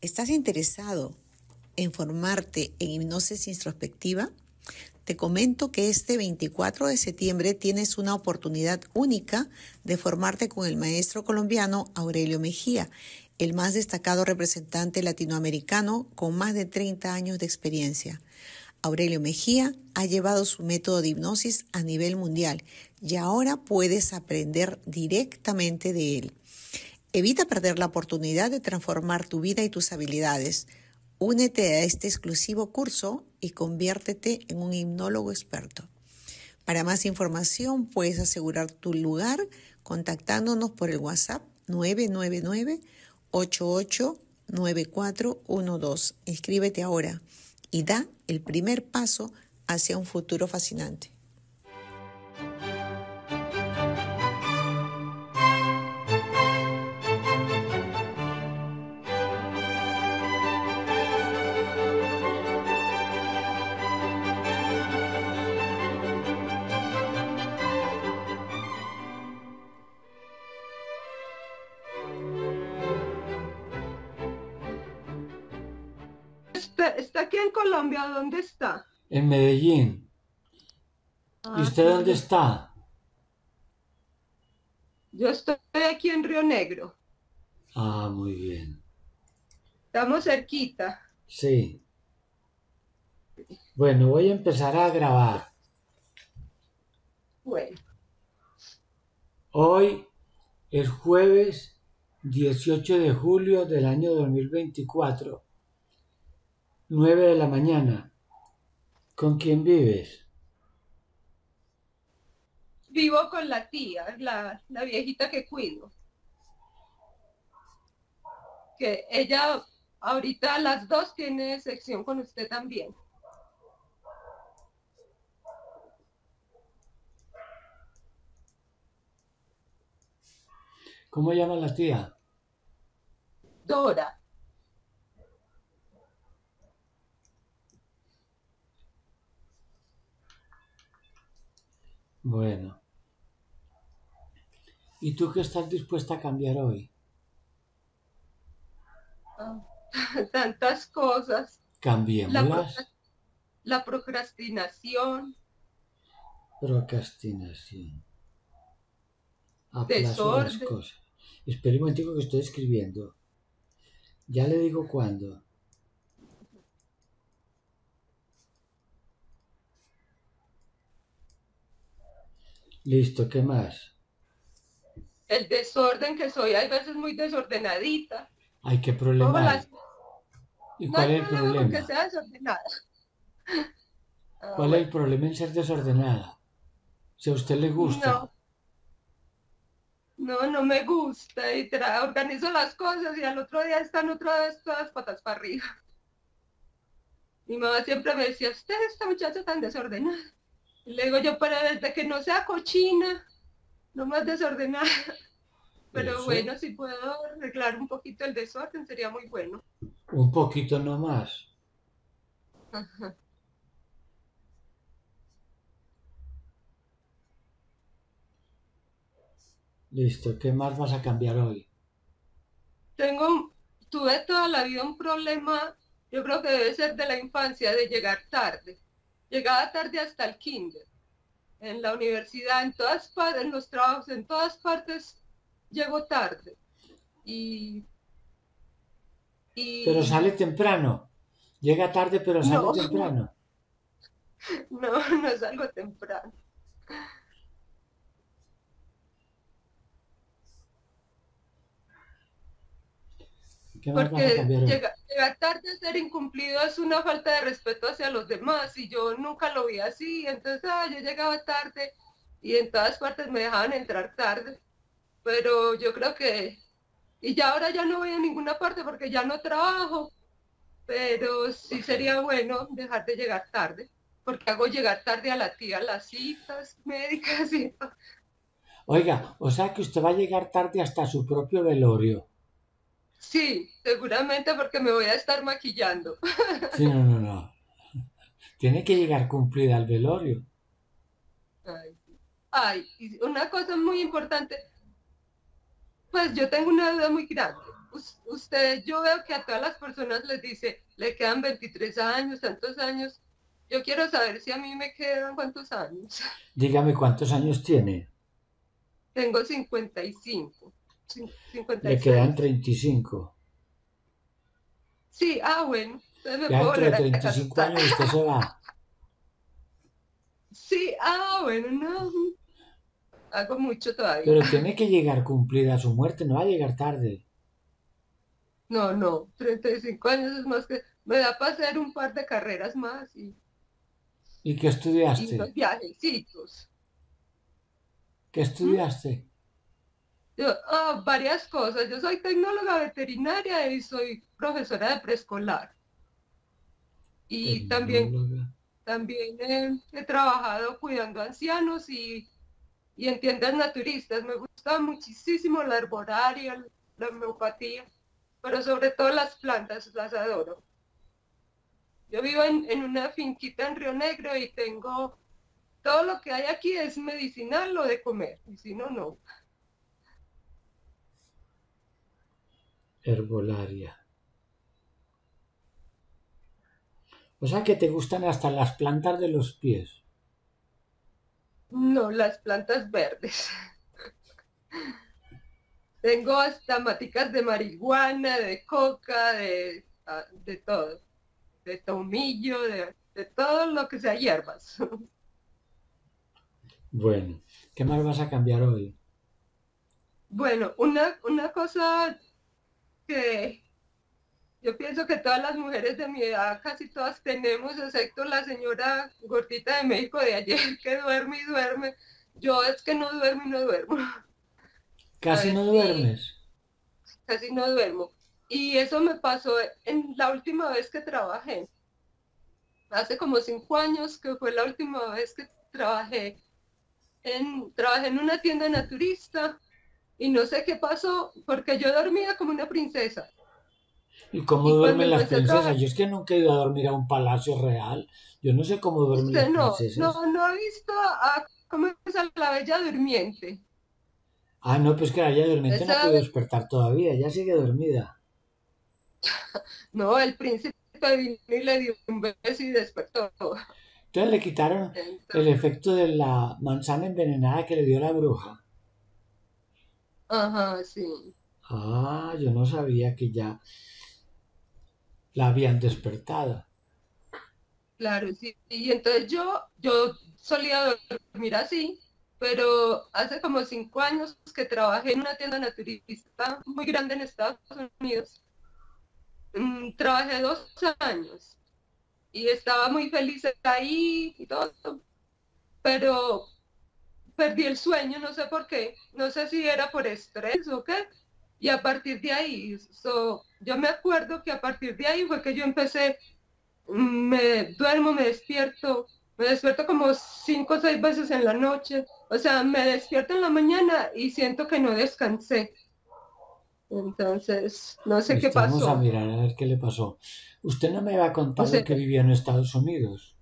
¿Estás interesado en formarte en hipnosis introspectiva? Te comento que este 24 de septiembre tienes una oportunidad única de formarte con el maestro colombiano Aurelio Mejía, el más destacado representante latinoamericano con más de 30 años de experiencia. Aurelio Mejía ha llevado su método de hipnosis a nivel mundial y ahora puedes aprender directamente de él. Evita perder la oportunidad de transformar tu vida y tus habilidades. Únete a este exclusivo curso y conviértete en un hipnólogo experto. Para más información puedes asegurar tu lugar contactándonos por el WhatsApp 999 889412. Inscríbete ahora y da el primer paso hacia un futuro fascinante. Aquí en Colombia, ¿dónde está? En Medellín. Ah, ¿Y usted sí. dónde está? Yo estoy aquí en Río Negro. Ah, muy bien. Estamos cerquita. Sí. Bueno, voy a empezar a grabar. Bueno, Hoy es jueves 18 de julio del año 2024, 9 de la mañana. ¿Con quién vives? vivo con la tía, la, la viejita que cuido. Que ella ahorita a las dos tiene sección con usted también. ¿Cómo llama la tía? Dora. Bueno. ¿Y tú qué estás dispuesta a cambiar hoy? Tantas cosas. La, Cambiémoslas. procra- la procrastinación, Procrastinación. Aplazo las cosas. Espera un momentico que estoy escribiendo. Ya le digo cuándo. Listo, ¿qué más? el desorden que soy, hay veces muy desordenadita. Ay, qué problema las- ¿Y cuál es el problema con que sea desordenada. Ah, ¿Cuál es el problema en ser desordenada? Si a usted le gusta. No. No, no me gusta y tra- organizo las cosas y al otro día están otra vez todas patas para arriba. Mi mamá siempre me decía, usted esta muchacha tan desordenada. Le digo yo, pero desde que no sea cochina, no más desordenada. Pero Eso. bueno, si puedo arreglar un poquito el desorden sería muy bueno. Un poquito nomás. Ajá. Listo, ¿qué más vas a cambiar hoy? Tengo, tuve toda la vida un problema, yo creo que debe ser de la infancia, de llegar tarde. Llegaba tarde hasta el kinder, en la universidad, en todas partes, en los trabajos, en todas partes llego tarde. Y, y Pero sale temprano. Llega tarde, pero sale No. temprano. no, no salgo temprano. ¿Qué más vas a Porque hoy? llega- llegar tarde a ser incumplido es una falta de respeto hacia los demás y yo nunca lo vi así. Entonces, ah, yo llegaba tarde y en todas partes me dejaban entrar tarde. Pero yo creo que, y ya ahora ya no voy a ninguna parte porque ya no trabajo, pero sí sería bueno dejar de llegar tarde, porque hago llegar tarde a la tía las citas médicas y Oiga, o sea que usted va a llegar tarde hasta su propio velorio. Sí, seguramente porque me voy a estar maquillando. Sí, no, no, no. Tiene que llegar cumplida al velorio. Ay, ay, y una cosa muy importante, pues yo tengo una duda muy grande. usted, yo veo que a todas las personas les dice, le quedan 23 años, tantos años. Yo quiero saber si a mí me quedan cuántos años. Dígame cuántos años tiene. Tengo 55. 56. Le quedan 35. Sí, ah, bueno. Me ya entre 35 años usted se va. Sí, ah, bueno, no. Hago mucho todavía. Pero tiene que llegar cumplida su muerte, no va a llegar tarde. No, no, 35 años es más que... Me da para hacer un par de carreras más y... ¿Y qué estudiaste? Y los viajecitos. ¿Qué estudiaste? Yo, oh, varias cosas. Yo soy tecnóloga veterinaria y soy profesora de preescolar. Y también, también he, trabajado cuidando ancianos y, y en tiendas naturistas. Me gusta muchísimo la herboraria, la homeopatía pero sobre todo las plantas las adoro. Yo vivo en, una finquita en Río Negro y tengo todo lo que hay aquí es medicinal o de comer, y si no, no. Herbolaria. O sea que te gustan hasta las plantas de los pies. No, las plantas verdes. Tengo hasta maticas de marihuana, de coca, de, ah, de todo. De tomillo, de, de todo lo que sea hierbas. Bueno, ¿qué más vas a cambiar hoy? Bueno, una, una cosa que yo pienso que todas las mujeres de mi edad, casi todas tenemos, excepto la señora gordita de México de ayer que duerme y duerme. Yo es que no duermo y no duermo. Casi no duermes. Casi no duermo. Y eso me pasó en la última vez que trabajé. Hace como cinco años que fue la última vez que trabajé. En, trabajé en una tienda naturista y no sé qué pasó porque yo dormía como una princesa. ¿Y cómo duermen las princesas? Yo es que nunca he ido a dormir a un palacio real. Yo no sé cómo duermen las no, princesas. No, no he visto a, cómo es la bella durmiente. Ah, no, pues que la ya durmiente no puede despertar todavía, ya sigue dormida. No, el príncipe vino y le dio un beso y despertó. Entonces le quitaron el efecto de la manzana envenenada que le dio la bruja. Ajá, sí. Ah, yo no sabía que ya la habían despertado. Claro, sí. Y entonces yo, yo solía dormir así pero hace como cinco años que trabajé en una tienda naturista muy grande en Estados Unidos. Mm, trabajé dos años y estaba muy feliz ahí y todo, pero perdí el sueño, no sé por qué, no sé si era por estrés o qué, y a partir de ahí, yo me acuerdo que a partir de ahí fue que yo empecé, mm, me duermo, me despierto, me despierto como cinco o seis veces en la noche. O sea, me despierto en la mañana y siento que no descansé. Entonces, no sé qué pasó. Vamos a mirar a ver qué le pasó. Usted no me va a contar que vivía en Estados Unidos.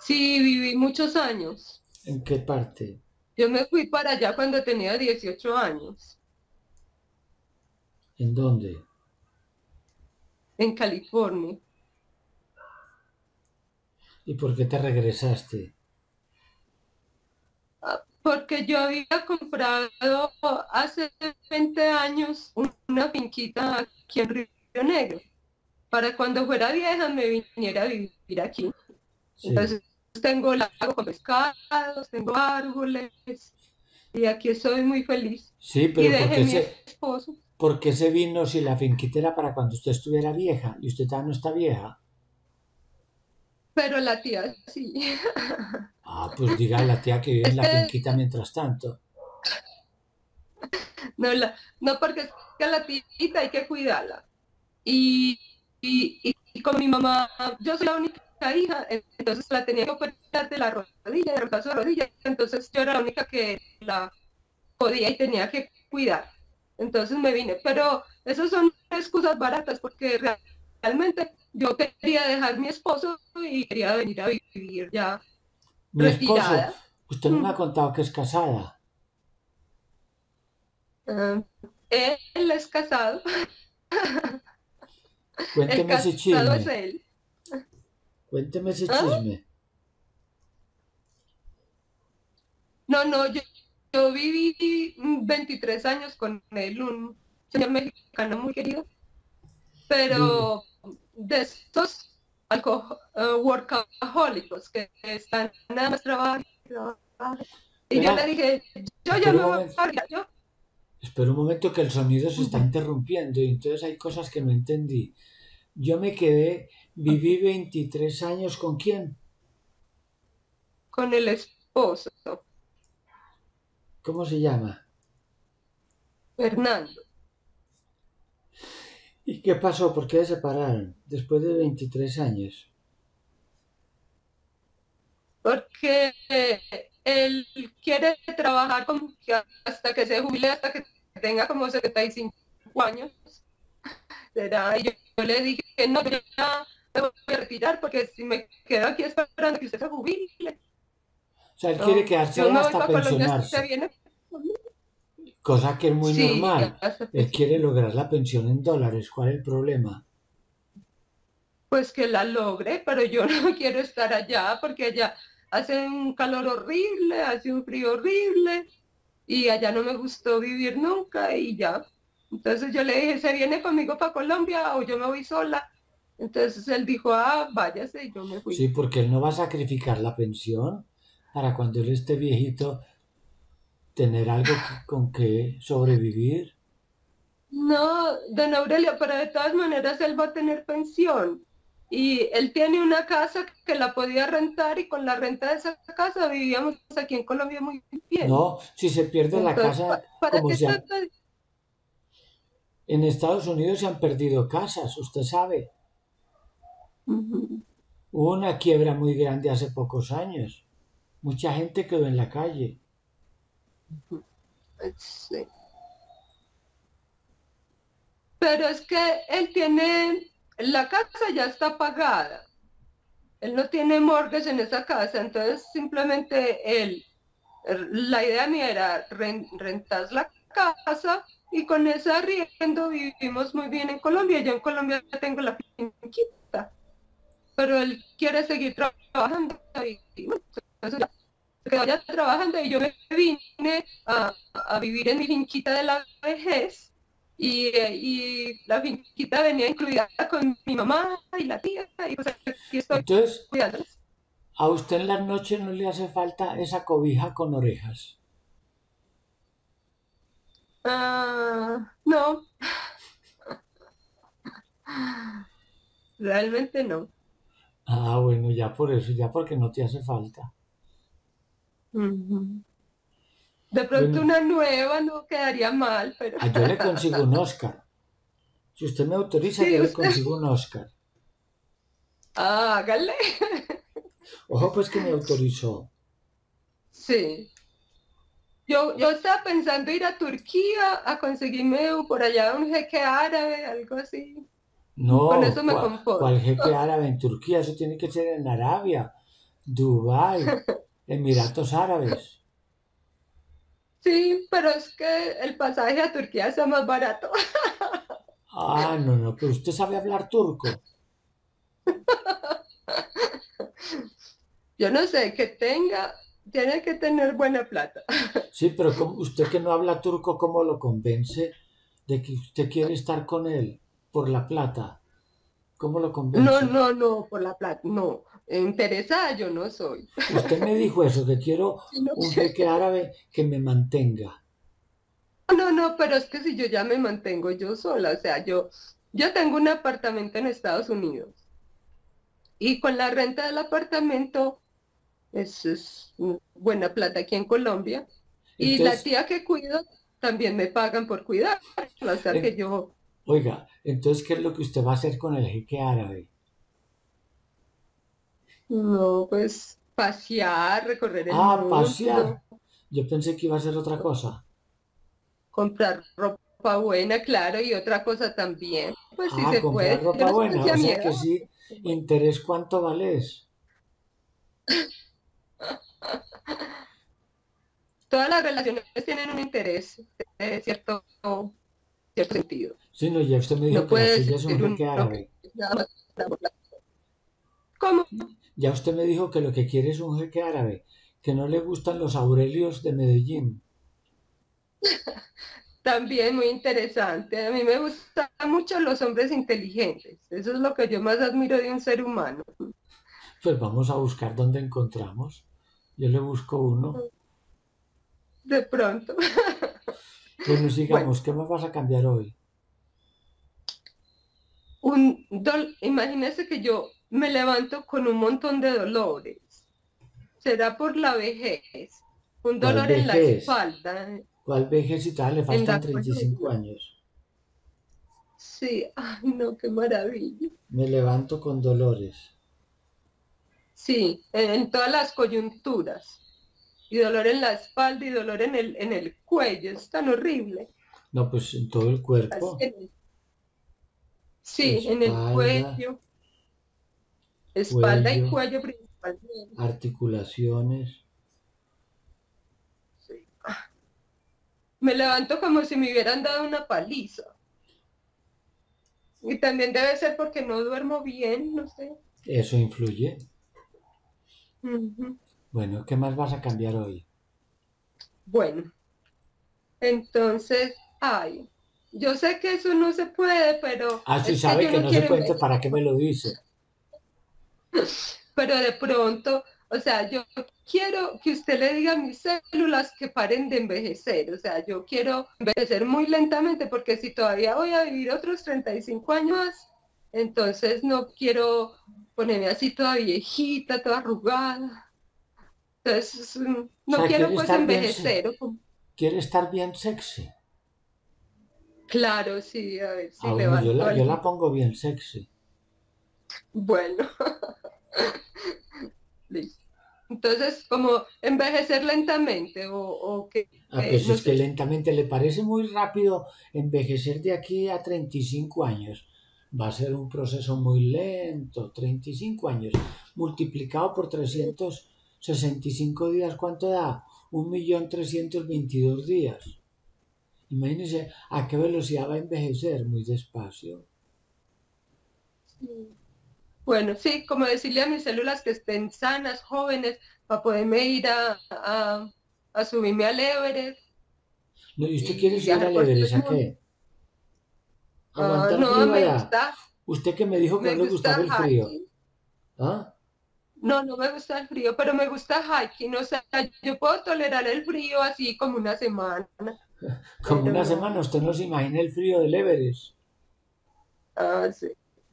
Sí, viví muchos años. ¿En qué parte? Yo me fui para allá cuando tenía 18 años. ¿En dónde? En California. ¿Y por qué te regresaste? Ah, porque yo había comprado hace 20 años una finquita aquí en Río Negro. Para cuando fuera vieja me viniera a vivir aquí. Entonces tengo lago con pescados, tengo árboles y aquí estoy muy feliz. Sí, pero ¿por qué, se, esposo. ¿por qué se vino si la finquita era para cuando usted estuviera vieja y usted ya no está vieja? Pero la tía sí. Ah, pues diga la tía que vive en la finquita mientras tanto. No, la, no porque es que la tita hay que cuidarla. Y, y, con mi mamá, yo soy la única hija, entonces la tenía que operar de la rodilla, de la rodilla, entonces yo era la única que la podía y tenía que cuidar. Entonces me vine, pero esas son excusas baratas porque realmente yo quería dejar mi esposo y quería venir a vivir ya mi retirada. Esposo, usted no me ha mm. contado que es casada. Ah, él es casado. Cuénteme ese chisme. es él. Cuénteme ese ¿Ah? chisme. No, no, yo, yo viví mm, 23 años con él, un señor mexicano muy querido, pero de estos alco- eh, workahólicos que están nada más trabajando. trabajando. Y yo le dije, yo ya me voy a yo Espera un momento que el sonido se está interrumpiendo y entonces hay cosas que no entendí. Yo me quedé, viví 23 años con quién? con el esposo, ¿Cómo se llama? Fernando. ¿Y qué pasó? ¿Por qué se separaron después de 23 años? porque él quiere trabajar como que hasta que se jubile, hasta que tenga como 75 años. Será, y yo, yo le dije que no, yo ya me voy a retirar porque si me quedo aquí esperando que usted se jubile. O sea, él no, quiere quedarse yo hasta pensionarse, viene. cosa que es muy Sí, normal. Él quiere lograr la pensión en dólares. ¿Cuál es el problema? Pues que la logre, pero yo no quiero estar allá porque allá hace un calor horrible, hace un frío horrible y allá no me gustó vivir nunca y ya. Entonces yo le dije, ¿se viene conmigo para Colombia o yo me voy sola? Entonces él dijo, ah, váyase y yo me fui. Sí, porque él no va a sacrificar la pensión para cuando él esté viejito tener algo con que sobrevivir. No, don Aurelio, pero de todas maneras él va a tener pensión. Y él tiene una casa que la podía rentar y con la renta de esa casa vivíamos aquí en Colombia muy bien. No, si se pierde la casa, pa- ¿para como qué se ha- trata de- en Estados Unidos se han perdido casas, usted sabe. Hubo una quiebra muy grande hace pocos años. Mucha gente quedó en la calle. Sí. Pero es que él tiene, la casa ya está pagada. Él no tiene mortgage en esa casa, entonces simplemente él, la idea mía era ren- rentar la casa y con ese arriendo vivimos muy bien en Colombia. Yo en Colombia tengo la finquita, pero él quiere seguir tra- trabajando y, bueno, entonces ya se quedó allá trabajando y yo me vine a, a vivir en mi finquita de la vejez y, y la finquita venía incluida con mi mamá y la tía y pues aquí estoy Entonces, cuidándolos. a usted en las noches no le hace falta esa cobija con orejas. Ah, no. Realmente no. Ah, bueno, ya por eso, ya porque no te hace falta. De pronto Bueno. una nueva no quedaría mal, pero Ah, yo le consigo un Oscar. Si usted me autoriza, Sí, yo le consigo un Oscar. hágale. Ojo, pues que me autorizó. Sí. Yo, yo estaba pensando ir a Turquía a conseguirme por allá un jeque árabe, algo así. No, Con eso me ¿cuál, cuál jeque árabe en Turquía? Eso tiene que ser en Arabia, Dubái, Emiratos Árabes. Sí, pero es que el pasaje a Turquía está más barato. Ah, no, no, pero usted sabe hablar turco. Yo no sé, que tenga, tiene que tener buena plata. Sí, pero ¿cómo- usted que no habla turco, ¿cómo lo convence de que usted quiere estar con él por la plata? ¿Cómo lo convence? No, no, no, por la plata, no. Interesada yo no soy. Usted me dijo eso, que quiero un que- jeque árabe que me mantenga. No, no, pero es que si yo ya me mantengo yo sola, o sea, yo, yo tengo un apartamento en Estados Unidos y con la renta del apartamento es, es buena plata aquí en Colombia y la tía que cuido también me pagan por cuidar, o sea que yo, Oiga, entonces, ¿qué es lo que usted va a hacer con el jeque árabe? no, pues pasear, recorrer el Ah, mundo, pasear. Yo pensé que iba a ser otra cosa. comprar ropa buena, claro, y otra cosa también, pues si Ah, se comprar puede, ropa buena. O sea que sí, interés cuánto vales. todas las relaciones tienen un interés, de cierto cierto sentido. Sí, no, ya usted me dijo No que la puede suya es un jeque árabe. ¿Cómo? Ya usted me dijo que lo que quiere es un jeque árabe, que no le gustan los Aurelios de Medellín. También muy interesante. A mí me gustan mucho los hombres inteligentes. Eso es lo que yo más admiro de un ser humano. Pues vamos a buscar dónde encontramos. Yo le busco uno. De pronto. Bueno, sigamos. ¿Qué más vas a cambiar hoy? Un dol- Imagínese que yo me levanto con un montón de dolores. ¿Será por la vejez? Un ¿Cuál dolor en la espalda. ¿Cuál vejez y tal? Le faltan la 35 columna. años. Sí, ay no, qué maravilla. Me levanto con dolores. Sí, en, todas las coyunturas. Y dolor en la espalda y dolor en el, en el cuello. Es tan horrible. No, pues en todo el cuerpo. Sí, en el Espalda, cuello. Espalda y cuello. principalmente. Articulaciones. Sí. Me levanto como si me hubieran dado una paliza. Y también debe ser porque no duermo bien, no sé. Eso influye. Bueno, ¿qué más vas a cambiar hoy? Bueno, entonces, ay, yo sé que eso no se puede, pero Ah, sí sabe que no se quiero puede. ¿para qué me lo dice? pero de pronto, o sea, yo quiero que usted le diga a mis células que paren de envejecer, o sea, yo quiero envejecer muy lentamente porque si todavía voy a vivir otros 35 años entonces no quiero ponerme así toda viejita, toda arrugada. Entonces, no sea, quiero pues bien, envejecer. ¿Quiere estar bien sexy? Claro, sí, a ver si Ah, bueno, yo la, yo la pongo bien sexy. Bueno. Listo. Entonces, como envejecer lentamente o, o que... Ah, pues no es que lentamente le parece muy rápido envejecer de aquí a 35 años. Va a ser un proceso muy lento, 35 años, multiplicado por 365 días, ¿cuánto da? 1.322 días. Imagínense a qué velocidad va a envejecer, muy despacio. Bueno, sí, como decirle a mis células que estén sanas, jóvenes, para poderme ir a, a, a subirme al Everest. No, ¿Y usted quiere subir al Everest a qué? Ah, ¿Aguantar no, frío me allá? gusta, Usted que me dijo que me no le gusta gustaba el frío. hiking. ¿Ah? No, no me gusta el frío, pero me gusta hiking. O sea, yo puedo tolerar el frío así como una semana. Como Pero una no. semana, usted no se imagina el frío del Everest. Ah, sí.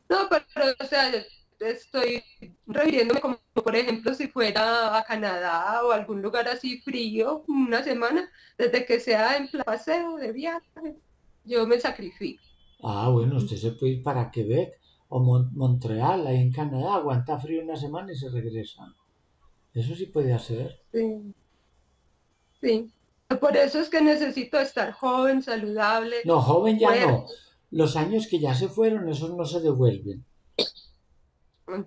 No, pero, o sea, estoy refiriéndome como, por ejemplo, si fuera a Canadá o algún lugar así frío, una semana, desde que sea en plan paseo de viaje, yo me sacrifico. Ah, bueno, usted se puede ir para Quebec o Mon- Montreal, ahí en Canadá, aguanta frío una semana y se regresa. Eso sí puede hacer. Sí. Sí. Por eso es que necesito estar joven, saludable. No, joven ya no. Los años que ya se fueron, esos no se devuelven.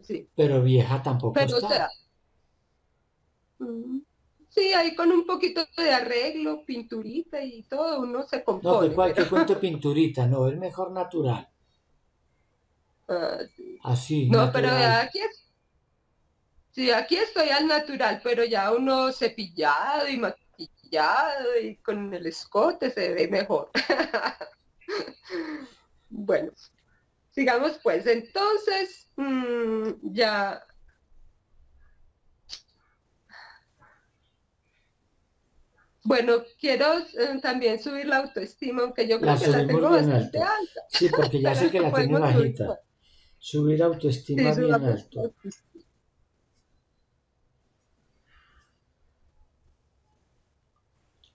Sí. Pero vieja tampoco Pero, o está. sea, mm, sí, ahí con un poquito de arreglo, pinturita y todo, uno se No, compone. cual que pero- cuente pinturita, no, es mejor natural. Ah, sí. Así, No, pero natural. aquí es- Sí, aquí estoy al natural, pero ya uno cepillado y maquillado y con el escote se ve mejor. Bueno, sigamos pues. Entonces, mm, ya. Bueno, quiero eh, también subir la autoestima, aunque yo creo La que la tengo bastante alta. Sí, porque ya sé que la subir bajita. Subir autoestima Sí, bien alto. autoestima.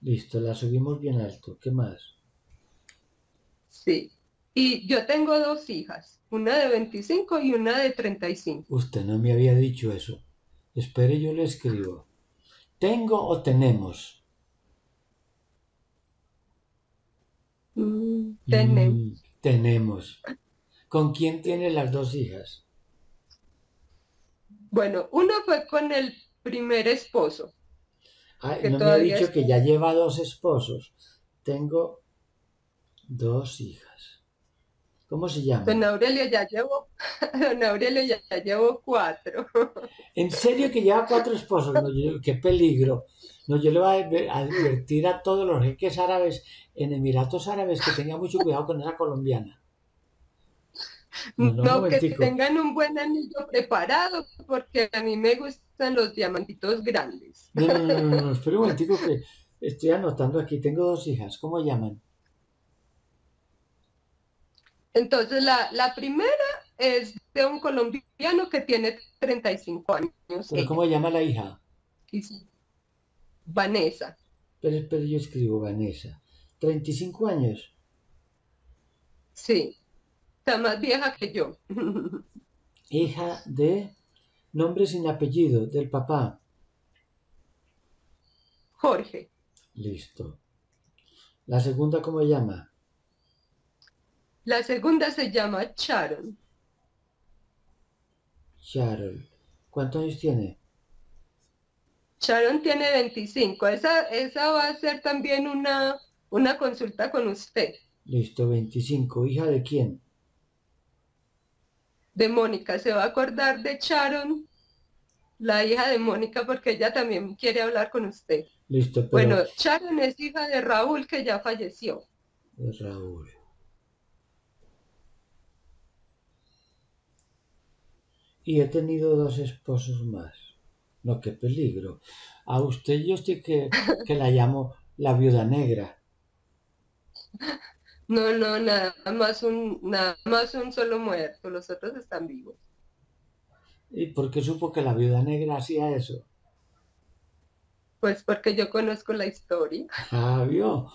Listo, la subimos bien alto. ¿Qué más? Sí. Y yo tengo dos hijas, una de 25 y una de 35. Usted no me había dicho eso. Espere, yo le escribo. ¿Tengo o tenemos? Mm, tenemos. Mm, tenemos. ¿Con quién tiene las dos hijas? Bueno, uno fue con el primer esposo. Ah, no me ha dicho es- que ya lleva dos esposos. Tengo Dos hijas. ¿Cómo se llama? Don Aurelio ya llevo, don Aurelio ya, ya llevo cuatro. ¿En serio que lleva cuatro esposos? No, yo- qué peligro. No, yo le voy a adver- advertir a todos los jeques árabes en Emiratos Árabes que tengan mucho cuidado con esa colombiana. No, No, que tengan un buen anillo preparado, porque a mí me gustan los diamantitos grandes. No, no, no, no, no, espera un momentico que estoy anotando aquí. Tengo dos hijas. ¿Cómo llaman? Entonces, la, la primera es de un colombiano que tiene 35 años. ¿Pero ella, cómo llama la hija? sí, Vanessa. Pero, espera, yo escribo Vanessa. 35 años. Sí, está más vieja que yo. Hija de nombre sin apellido, del papá. Jorge. Listo. La segunda, ¿cómo llama? La segunda se llama Sharon. Charol. ¿Cuántos años tiene? Sharon tiene 25. Esa, esa va a ser también una, una consulta con usted, Listo, 25. ¿Hija de quién? de Mónica. Se va a acordar de Sharon, la hija de Mónica, porque ella también quiere hablar con usted. Listo, pero Bueno, Sharon es hija de Raúl, que ya falleció. de Raúl. Y he tenido dos esposos más. No, qué peligro. A usted yo estoy que, que la llamo la viuda negra. No, no, nada más un, nada más un solo muerto, los otros están vivos. ¿Y por qué supo que la viuda negra hacía eso? Pues porque yo conozco la historia. Ah, vio.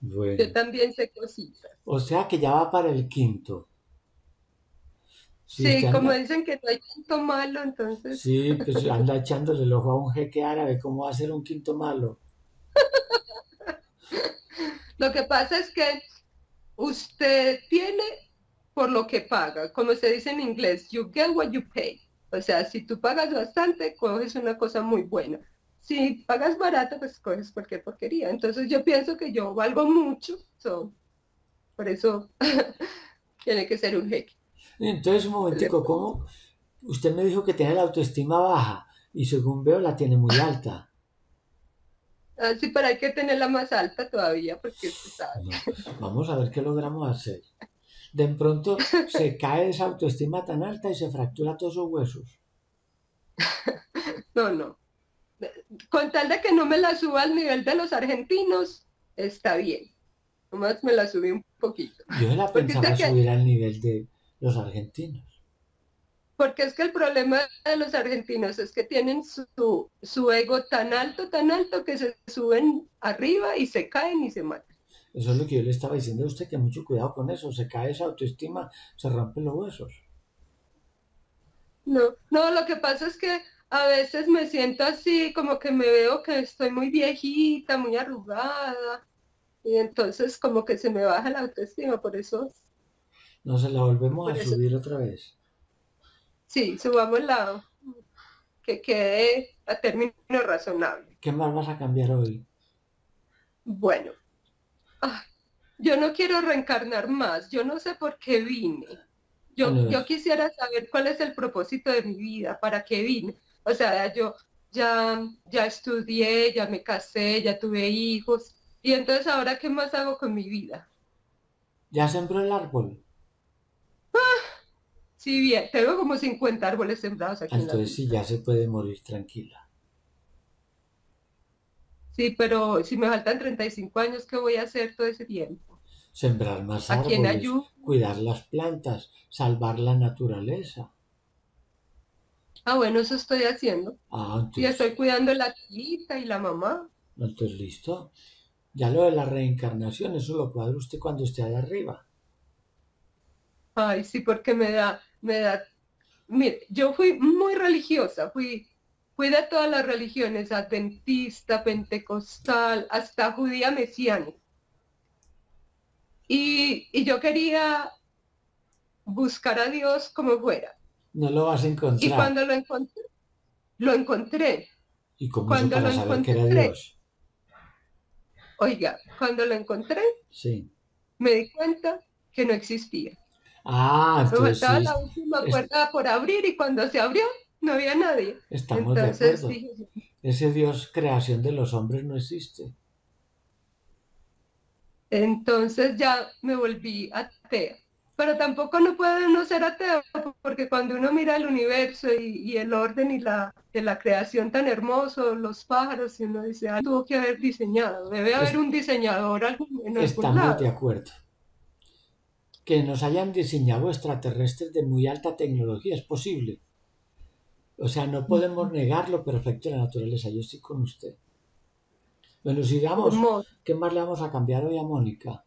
Bueno, Yo también sé cositas. o sea que ya va para el quinto. Sí, como dicen que no hay tanto malo, entonces Sí, pues anda echándole el ojo a un jeque árabe, ¿cómo va a ser un quinto malo? lo que pasa es que usted tiene por lo que paga, como se dice en inglés, you get what you pay. O sea, si tú pagas bastante, coges una cosa muy buena. Si pagas barato, pues coges cualquier porquería. Entonces yo pienso que yo valgo mucho, so, por eso tiene que ser un jeque. Entonces, un momentico, ¿cómo? Usted me dijo que tiene la autoestima baja y según veo la tiene muy alta. Así, pero hay que tenerla más alta todavía, porque usted sabe. No, vamos a ver qué logramos hacer. De pronto se cae esa autoestima tan alta y se fractura todos esos huesos. No, no. Con tal de que no me la suba al nivel de los argentinos, está bien. Nomás me la subí un poquito. Yo la pensaba que- subir al nivel de los argentinos. Porque es que el problema de los argentinos es que tienen su, su ego tan alto, tan alto, que se suben arriba y se caen y se matan. Eso es lo que yo le estaba diciendo a usted, que mucho cuidado con eso. Se cae esa autoestima, se rompen los huesos. No, no, lo que pasa es que a veces me siento así, como que me veo que estoy muy viejita, muy arrugada, y entonces como que se me baja la autoestima, por eso No se la volvemos a subir otra vez. Sí, subamos la que quede a término razonable. ¿Qué más vas a cambiar hoy? Bueno, ay, yo no quiero reencarnar más, yo no sé por qué vine. Yo, yo quisiera saber cuál es el propósito de mi vida, para qué vine. O sea, yo ya, ya estudié, ya me casé, ya tuve hijos, y entonces ahora qué más hago con mi vida. ¿Ya sembró el árbol? Sí, bien, tengo como 50 árboles sembrados aquí en la Entonces sí, ya se puede morir tranquila. Sí, pero si me faltan 35 años, ¿qué voy a hacer todo ese tiempo? Sembrar más ¿A árboles, cuidar las plantas, salvar la naturaleza. Ah, bueno, eso estoy haciendo. Ah, Y estoy cuidando la tita y la mamá. entonces listo. Ya lo de la reencarnación, eso lo cuadra usted cuando esté allá arriba. Ay, sí, porque me da, me da. Mire, yo fui muy religiosa, fui, fui de todas las religiones, adventista, pentecostal, hasta judía mesiánica. Y, y yo quería buscar a Dios como fuera. No lo vas a Y encontrar. cuando lo encontré, lo encontré. ¿Y cómo cuando para lo saber que era encontré- Dios? Oiga, cuando lo encontré, Sí. me di cuenta que no existía. Ah, entonces sí, la última es- puerta por abrir y cuando se abrió no había nadie. estamos de Entonces acuerdo. dije, Ese Dios creación de los hombres no existe. entonces ya me volví atea. Pero tampoco no puede no ser ateo, porque cuando uno mira el universo y, y el orden y la, de la creación tan hermoso, los pájaros, y uno dice, ah, tuvo que haber diseñado, debe haber un diseñador algún- en algún Estamos lado. de acuerdo. Que nos hayan diseñado extraterrestres de muy alta tecnología es posible. O sea, no podemos negar lo perfecto de la naturaleza. Yo estoy con usted. Bueno, sigamos. ¿Qué más le vamos a cambiar hoy a Mónica?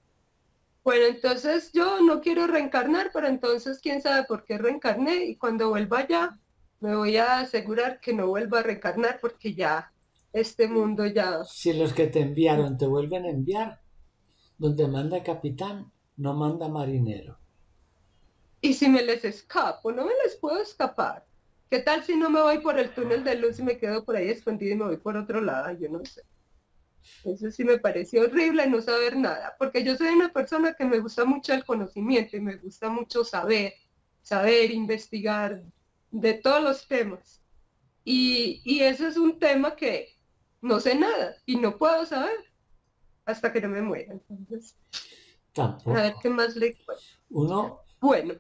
Bueno, entonces yo no quiero reencarnar, pero entonces quién sabe por qué reencarné y cuando vuelva allá me voy a asegurar que no vuelva a reencarnar porque ya este mundo ya... Si los que te enviaron te vuelven a enviar, donde manda capitán, no manda marinero. Y si me les escapo, no me les puedo escapar. ¿Qué tal si no me voy por el túnel de luz y me quedo por ahí escondido y me voy por otro lado? Yo no sé. Eso sí me pareció horrible no saber nada, porque yo soy una persona que me gusta mucho el conocimiento y me gusta mucho saber, saber, investigar de todos los temas. Y, y ese es un tema que no sé nada y no puedo saber hasta que no me muera. Tampoco. a ver qué más le cuento. Uno Bueno,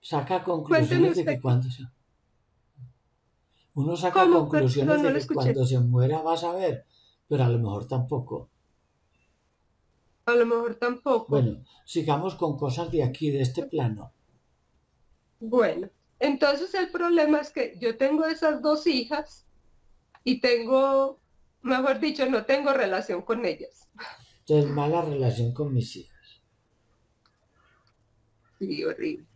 saca conclusiones de que cuando se... Uno saca conclusiones no de que cuando se muera vas a ver, pero a lo mejor tampoco. a lo mejor tampoco. Bueno, sigamos con cosas de aquí, de este plano. Bueno, entonces el problema es que yo tengo esas dos hijas y tengo, mejor dicho, no tengo relación con ellas. Entonces, mala relación con mis hijas. Sí, horrible.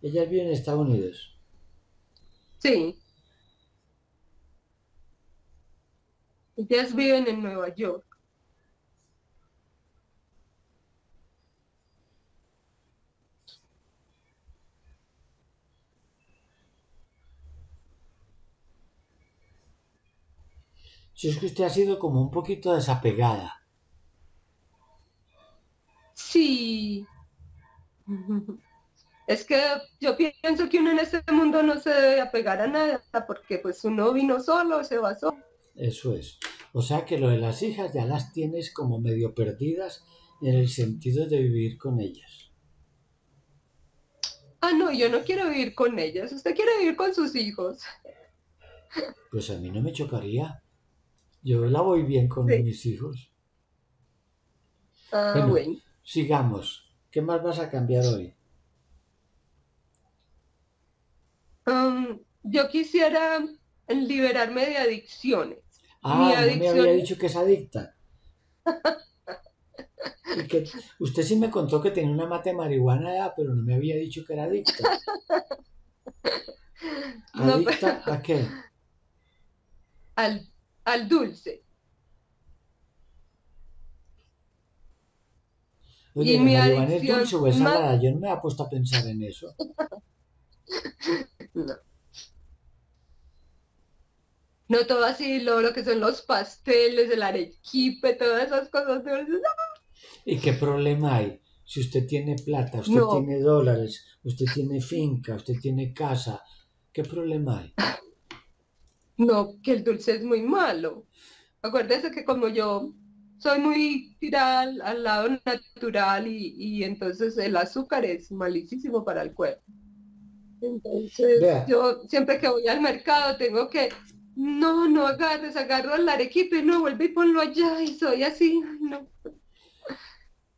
Ellas viven en Estados Unidos. Sí. Ellas viven en Nueva York. Si es que usted ha sido como un poquito desapegada. Sí. Es que yo pienso que uno en este mundo no se debe apegar a nada porque pues uno vino solo, se va solo. Eso es. O sea que lo de las hijas ya las tienes como medio perdidas en el sentido de vivir con ellas. Ah, no, yo no quiero vivir con ellas. Usted quiere vivir con sus hijos. Pues a mí no me chocaría. Yo la voy bien con Sí. mis hijos. Ah, Bueno. bueno. Sigamos. ¿Qué más vas a cambiar hoy? Um, yo quisiera liberarme de adicciones. Ah, Mi no me adicción había dicho que es adicta. Y que usted sí me contó que tenía una mata de marihuana ya, pero no me había dicho que era adicta. No, ¿Adicta a qué? al, al dulce. Oye, Y ¿la mi adicción dulce o es más- salada? Yo no me he puesto a pensar en eso. No. No todo así, lo, lo que son los pasteles, el arequipe, todas esas cosas dulces. ¿Y qué problema hay? Si usted tiene plata, usted No. tiene dólares, usted tiene finca, usted tiene casa, ¿qué problema hay? No, que el dulce es muy malo. Acuérdese que como yo soy muy tirada al, lado natural y, y entonces el azúcar es malísimo para el cuerpo. Entonces yo siempre que voy al mercado tengo que, no, no agarres, agarro el arequipe, no, vuelve y ponlo allá y soy así, no.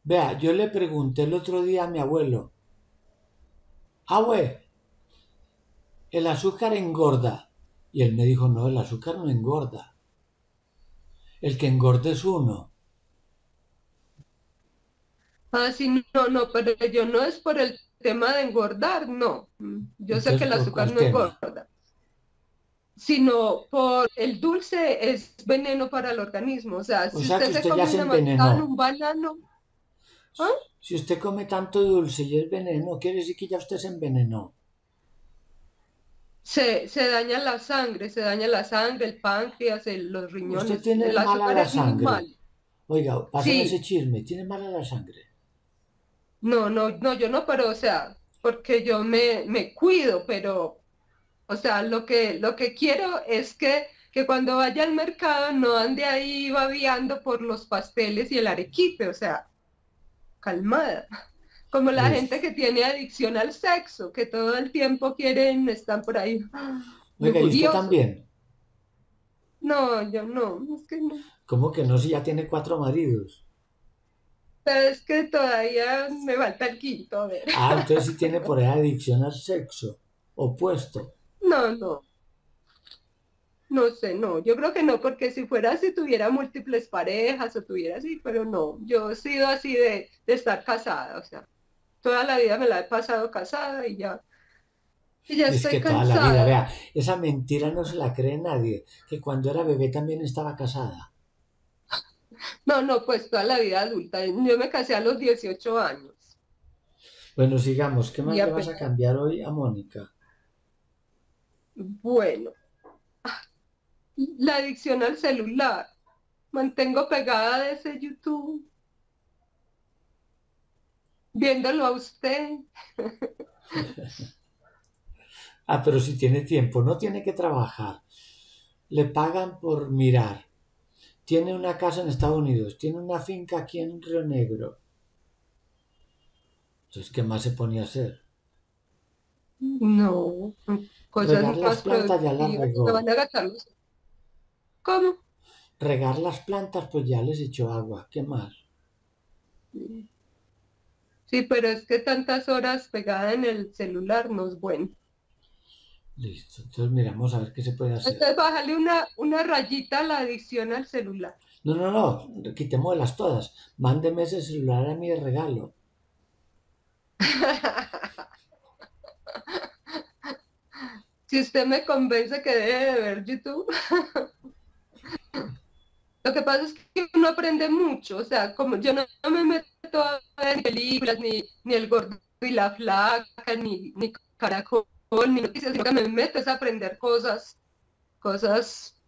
Vea, yo le pregunté el otro día a mi abuelo, abue, el azúcar engorda. Y él me dijo, no, el azúcar no engorda. El que engorda es uno. Ah, sí, no, no, pero yo no es por el tema de engordar, no. Yo sé que el ¿por azúcar no engorda, sino por el dulce es veneno para el organismo. O sea, si sea, usted se come una manzana, un banano, ¿Ah? Si usted come tanto dulce y es veneno, quiere decir que ya usted se envenenó. Se, se daña la sangre, se daña la sangre, el páncreas, el- los riñones. Usted tiene el mala la sangre. mal. Oiga, Sí. ese chisme. ¿Tiene mala la sangre? No, no, no, yo no, pero o sea, porque yo me, me cuido, pero, o sea, lo que, lo que quiero es que, que cuando vaya al mercado no ande ahí babeando por los pasteles y el arequipe, o sea, calmada. Como la gente que tiene adicción al sexo, que todo el tiempo quieren, están por ahí. Oiga, ¿y usted también? No, yo no, es que no. ¿Cómo que no si ya tiene cuatro maridos? Pero es que todavía me falta el quinto, a ver. Ah, entonces sí tiene por ahí adicción al sexo. Opuesto. No, no. No sé, no. Yo creo que no, porque si fuera así, tuviera múltiples parejas o tuviera así, pero no. Yo he sido así de, de estar casada, o sea, toda la vida me la he pasado casada y ya. Y ya Es estoy que toda la cansada. vida, vea, esa mentira no se la cree nadie. Que cuando era bebé también estaba casada. No, no, pues toda la vida adulta. Yo me casé a los 18 años. Bueno, sigamos. ¿Qué más le vas a cambiar hoy a Mónica? Bueno, la adicción al celular. Mantengo pegada de ese YouTube, viéndolo a usted. Ah, pero si tiene tiempo, no tiene que trabajar. Le pagan por mirar. Tiene una casa en Estados Unidos, tiene una finca aquí en Río Negro. Entonces, ¿qué más se ponía a hacer? No, cosas Regar las plantas ya las regó. te van a gastar los- ¿Cómo? Regar las plantas, pues ya les echó agua. ¿Qué más? Sí, pero es que tantas horas pegada en el celular no es bueno. Listo. Entonces miramos a ver qué se puede hacer. Entonces, bájale una, una rayita a la adicción al celular. No, no, no. Quitémoslas todas. Mándeme ese celular a mi regalo. Si usted me convence que debe de ver YouTube. Lo que pasa es que uno aprende mucho, o sea, como yo no, no me meto a ver películas, ni, ni El Gordo y la Flaca, ni, ni Caracol, ni noticias, sino que me meto es a aprender cosas, cosas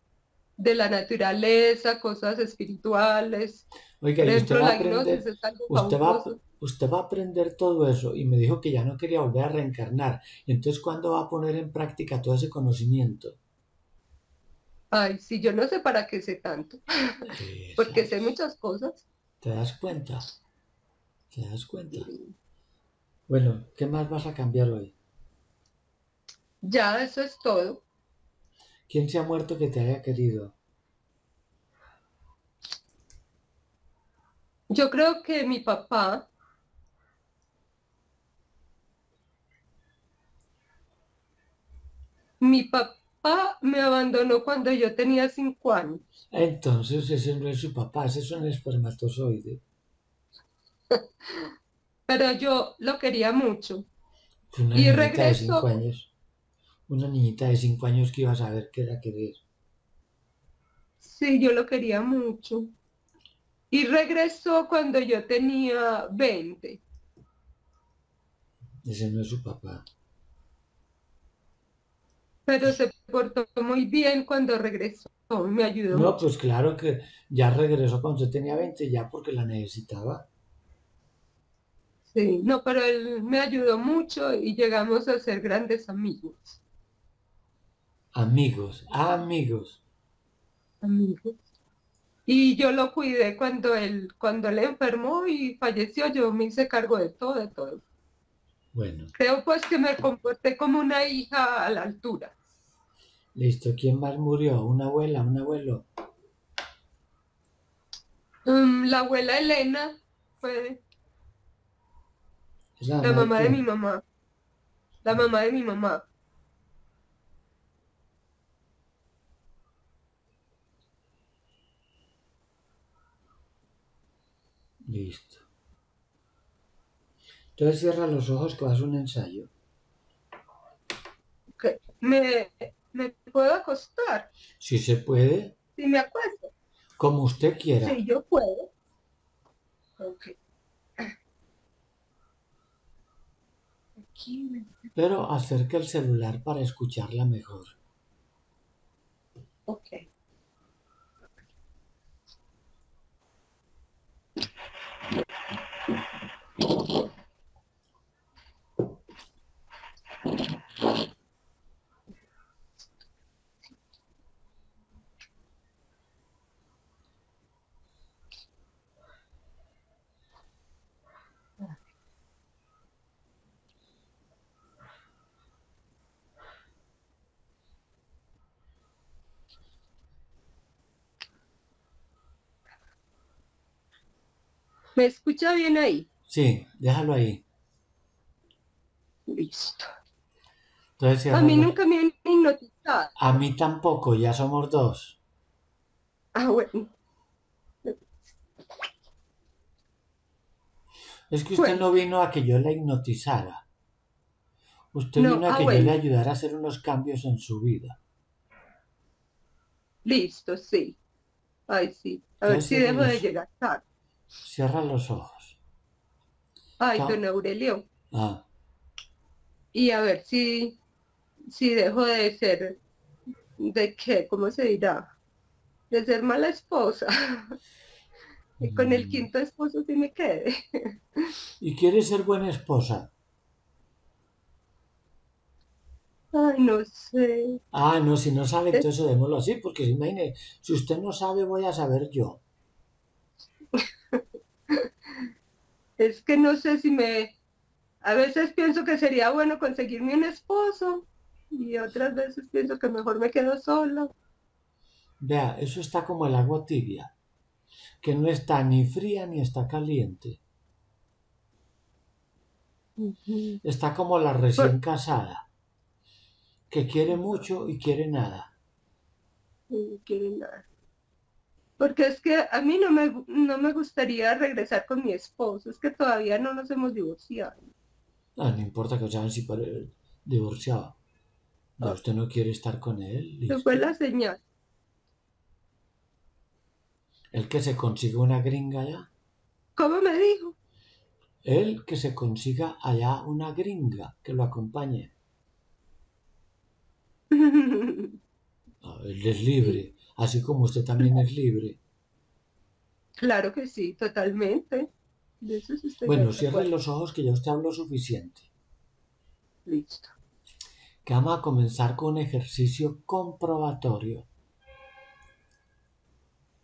de la naturaleza, cosas espirituales. Oiga, y usted va a aprender, gnosis es algo usted va, usted va a aprender todo eso y me dijo que ya no quería volver a reencarnar. Entonces, ¿cuándo va a poner en práctica todo ese conocimiento? Ay, sí, yo no sé para qué sé tanto, porque sé muchas cosas. ¿Te das cuenta? ¿Te das cuenta? Bueno, ¿qué más vas a cambiar hoy? Ya, eso es todo. ¿Quién se ha muerto que te haya querido? Yo creo que mi papá, mi papá me abandonó cuando yo tenía cinco años. Entonces ese no es su papá, ese es un espermatozoide. Pero yo lo quería mucho. Una Y regresó. cinco años. Una niñita de cinco años que iba a saber qué era querer. Sí, yo lo quería mucho. Y regresó cuando yo tenía 20. Ese no es su papá. Pero se portó muy bien cuando regresó. Me ayudó No, mucho. pues claro que ya regresó cuando tenía 20, ya porque la necesitaba. Sí, no, pero él me ayudó mucho y llegamos a ser grandes amigos. Amigos, amigos. amigos. Y yo lo cuidé cuando él, cuando él enfermó y falleció, yo me hice cargo de todo, de todo. Bueno, Creo pues que me comporté como una hija a la altura. Listo. ¿Quién más murió? ¿Una abuela, un abuelo? Mm, la abuela Elena fue la la mamá de mi mamá. La mamá de mi mamá. Listo. Entonces cierra los ojos que vas a un ensayo. que ¿Me, me puedo acostar? Si se puede, Si me acuesto. como usted quiera. Sí, yo puedo. Ok. Pero acerca el celular para escucharla mejor. Ok. ¿Me escucha bien ahí? Sí, déjalo ahí. Listo. Entonces, A mí nunca me han hipnotizado. A mí tampoco, ya somos dos. Ah, bueno. Es que usted Bueno. no vino a que yo la hipnotizara. Usted No, vino a ah, que yo le ayudara a hacer unos cambios en su vida. Listo, sí. Ay, sí. A ver si dejo de llegar tarde. Cierra los ojos. Ay, Chao. don Aurelio. Ah, Y a ver si, si dejo de ser, ¿de qué? ¿Cómo se dirá? De ser mala esposa. Y con el Mm. quinto esposo sí me quede. ¿Y quiere ser buena esposa? Ay, no sé. Ah, no, si no sabe, entonces démoslo así, porque imagine, si usted no sabe, voy a saber yo. Es que no sé si me... A veces pienso que sería bueno conseguirme un esposo y otras veces pienso que mejor me quedo sola. Vea, eso está como el agua tibia, que no está ni fría ni está caliente. Está como la recién casada, que quiere mucho y quiere nada. No quiere nada. Porque es que a mí no me, no me gustaría regresar con mi esposo, es que todavía no nos hemos divorciado. Ah, no importa que sean si pare- divorciado. Ya Ah. usted no quiere estar con él. Listo. fue la señal. El que se consiga una gringa ya. ¿Cómo me dijo? Él que se consiga allá una gringa que lo acompañe. Ah, Él es libre, así como usted también es libre. Claro que sí, totalmente. De eso sí estoy Bueno, cierre los ojos que ya usted habló suficiente. Listo. Que vamos a comenzar con un ejercicio comprobatorio,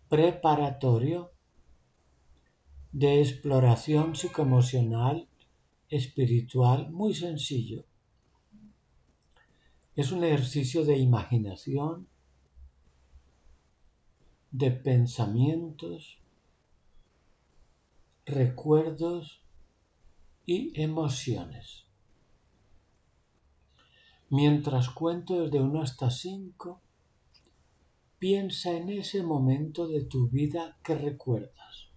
preparatorio de exploración psicoemocional espiritual muy sencillo. Es un ejercicio de imaginación, de pensamientos, recuerdos y emociones. Mientras cuento desde 1 hasta 5, piensa en ese momento de tu vida que recuerdas.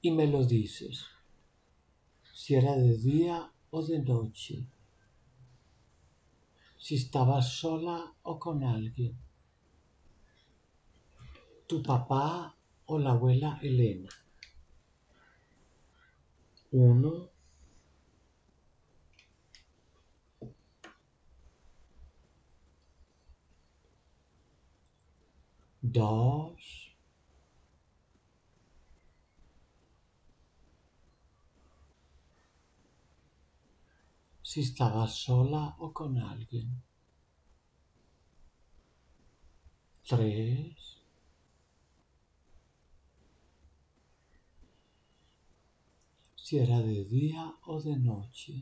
Y me lo dices, si era de día o de noche, si estabas sola o con alguien, tu papá o la abuela Elena. Uno, dos, si estabas sola o con alguien. Tres, si era de día o de noche.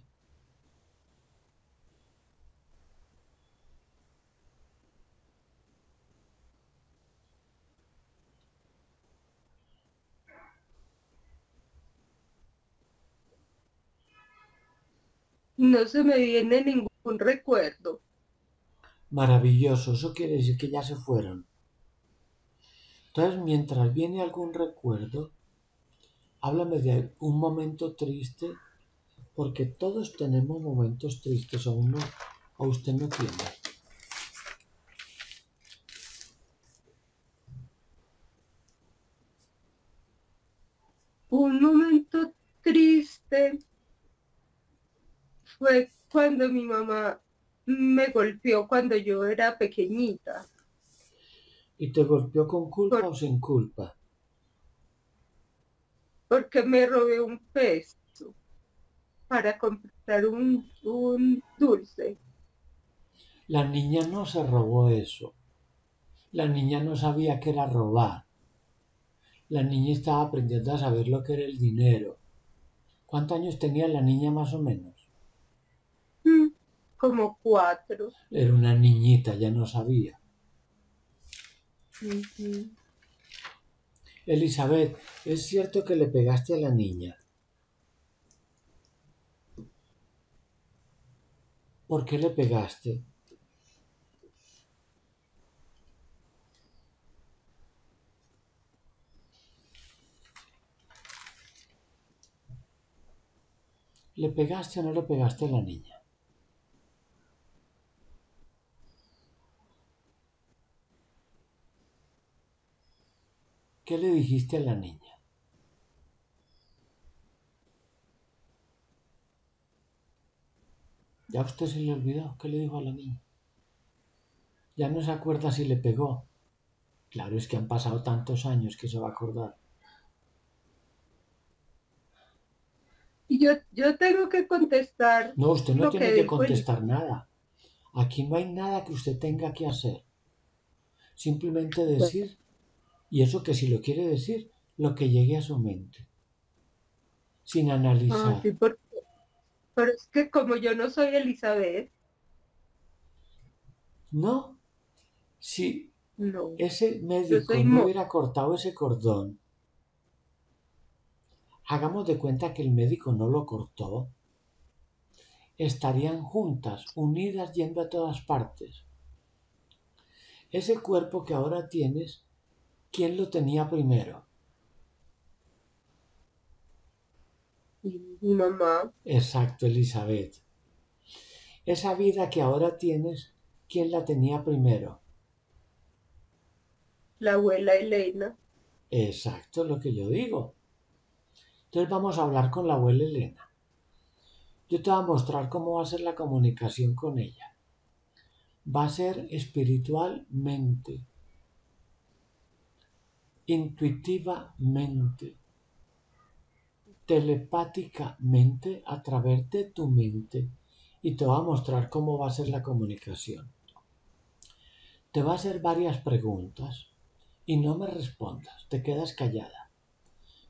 No se me viene ningún recuerdo. Maravilloso, eso quiere decir que ya se fueron. Entonces, mientras viene algún recuerdo, háblame de un momento triste, porque todos tenemos momentos tristes, o uno, o usted no tiene. Un momento triste. fue cuando mi mamá me golpeó cuando yo era pequeñita. ¿Y te golpeó con culpa o sin culpa? Porque me robé un peso para comprar un, un dulce. La niña no se robó eso. La niña no sabía que era robar. La niña estaba aprendiendo a saber lo que era el dinero. ¿Cuántos años tenía la niña más o menos? Mm, como cuatro. Era una niñita, ya no sabía. Elizabeth, ¿es cierto que le pegaste a la niña? ¿Por qué le pegaste? ¿Le pegaste o no le pegaste a la niña? ¿Qué le dijiste a la niña? Ya a usted se le olvidó. ¿Qué le dijo a la niña? Ya no se acuerda si le pegó. Claro, es que han pasado tantos años que se va a acordar. Y yo, yo tengo que contestar. No, usted no tiene que contestar nada. Aquí no hay nada que usted tenga que hacer. Simplemente decir, y eso que si lo quiere decir, lo que llegue a su mente. Sin analizar. Ah, pero es que como yo no soy Elizabeth. No. Si ese médico no hubiera cortado ese cordón, hagamos de cuenta que el médico no lo cortó, estarían juntas, unidas yendo a todas partes. Ese cuerpo que ahora tienes, ¿quién lo tenía primero? Mi mamá. Exacto, Elizabeth. Esa vida que ahora tienes, ¿quién la tenía primero? La abuela Elena. Exacto, lo que yo digo. Entonces vamos a hablar con la abuela Elena. Yo te voy a mostrar cómo va a ser la comunicación con ella. Va a ser espiritualmente, intuitivamente, telepáticamente a través de tu mente y te va a mostrar cómo va a ser la comunicación. Te va a hacer varias preguntas y no me respondas, te quedas callada.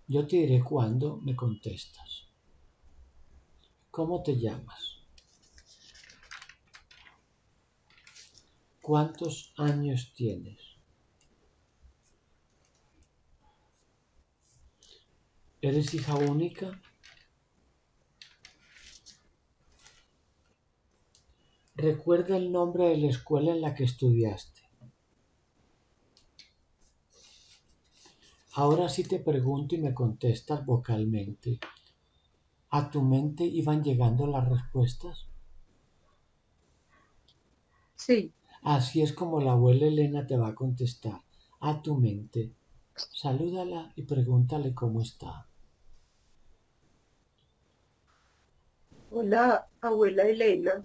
Yo te diré cuándo me contestas. ¿Cómo te llamas? ¿Cuántos años tienes? ¿Eres hija única? Recuerda el nombre de la escuela en la que estudiaste. Ahora sí te pregunto y me contestas vocalmente. ¿A tu mente iban llegando las respuestas? Sí. Así es como la abuela Elena te va a contestar. A tu mente. Salúdala y pregúntale cómo está. Hola, abuela Elena.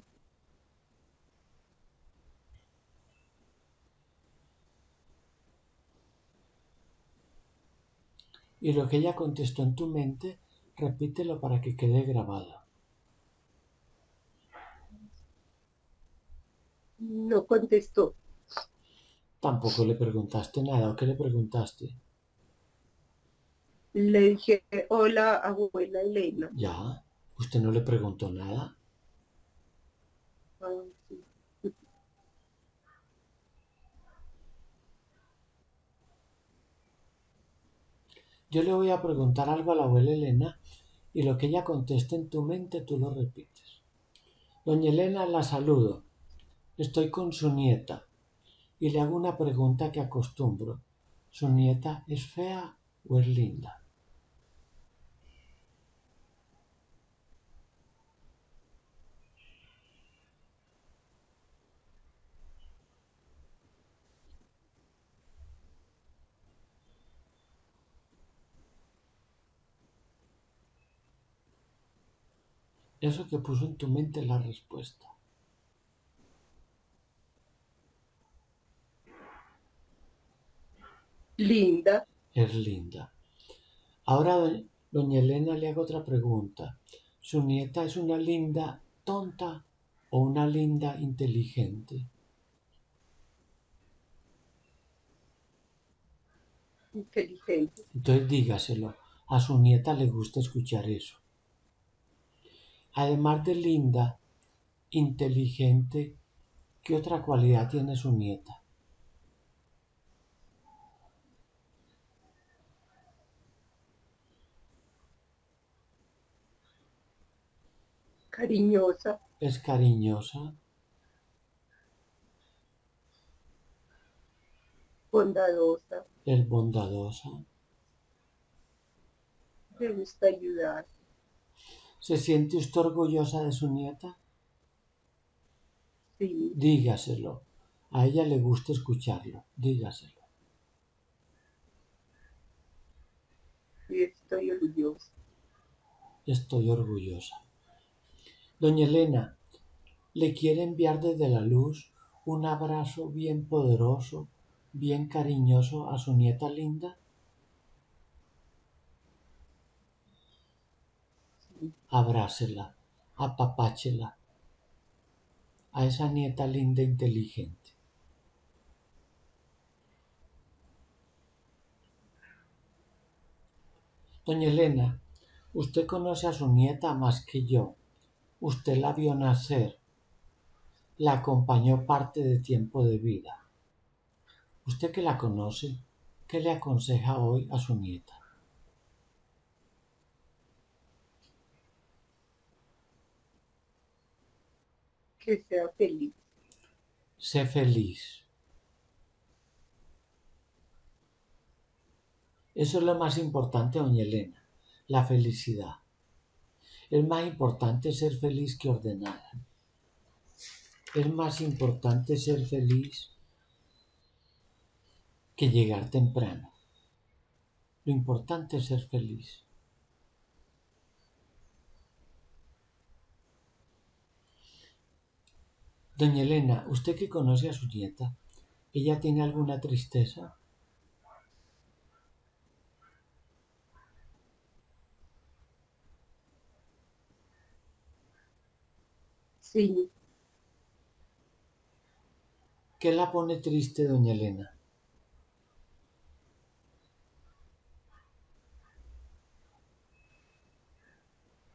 Y lo que ella contestó en tu mente, repítelo para que quede grabado. No contestó. Tampoco le preguntaste nada. ¿O qué le preguntaste? Le dije, hola, abuela Elena. Ya. ¿Usted no le preguntó nada? Yo le voy a preguntar algo a la abuela Elena y lo que ella conteste en tu mente tú lo repites. Doña Elena la saludo. Estoy con su nieta y le hago una pregunta que acostumbro. ¿Su nieta es fea o es linda? Eso que puso en tu mente la respuesta. Linda. Es linda. Ahora, doña Elena, le hago otra pregunta. ¿Su nieta es una linda tonta o una linda inteligente? Inteligente. Entonces dígaselo. A su nieta le gusta escuchar eso. Además de linda, inteligente, ¿qué otra cualidad tiene su nieta? Cariñosa. Es cariñosa, Bondadosa. es bondadosa, Le gusta ayudar. ¿Se siente usted orgullosa de su nieta? Sí. Dígaselo. A ella le gusta escucharlo. Dígaselo. Y estoy orgullosa. Estoy orgullosa. Doña Elena, ¿le quiere enviar desde la luz un abrazo bien poderoso, bien cariñoso a su nieta linda? Abrácela, apapáchela a esa nieta linda e inteligente. Doña Elena, usted conoce a su nieta más que yo. Usted la vio nacer, la acompañó parte de tiempo de vida. Usted que la conoce, ¿qué le aconseja hoy a su nieta? Que sea feliz. Sé feliz. Eso es lo más importante, doña Elena, la felicidad. Es más importante ser feliz que ordenada. Es más importante ser feliz que llegar temprano. Lo importante es ser feliz. Doña Elena, usted que conoce a su nieta, ¿ella tiene alguna tristeza? Sí. ¿Qué la pone triste, doña Elena?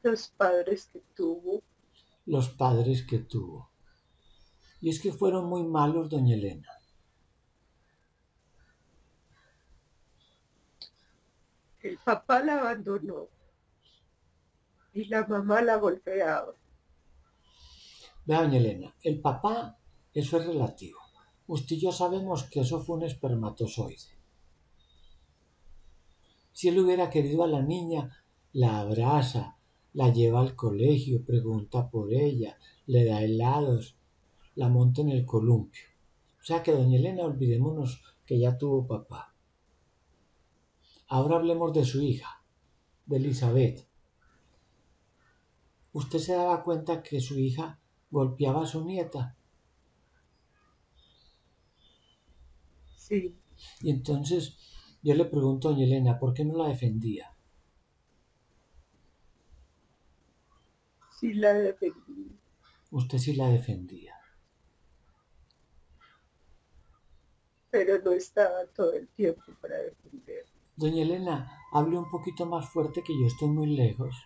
Los padres que tuvo. Los padres que tuvo. Y es que fueron muy malos, doña Elena. El papá la abandonó. Y la mamá la golpeaba. Vea, doña Elena, el papá, eso es relativo. Usted y yo sabemos que eso fue un espermatozoide. Si él hubiera querido a la niña, la abraza, la lleva al colegio, pregunta por ella, le da helados, la monta en el columpio. O sea que, doña Elena, olvidémonos que ya tuvo papá. Ahora hablemos de su hija, de Elizabeth. ¿Usted se daba cuenta que su hija golpeaba a su nieta? Sí. Y entonces yo le pregunto a doña Elena, ¿por qué no la defendía? Sí la defendí. Usted sí la defendía. No estaba todo el tiempo para defender. Doña Elena, hable un poquito más fuerte que yo estoy muy lejos.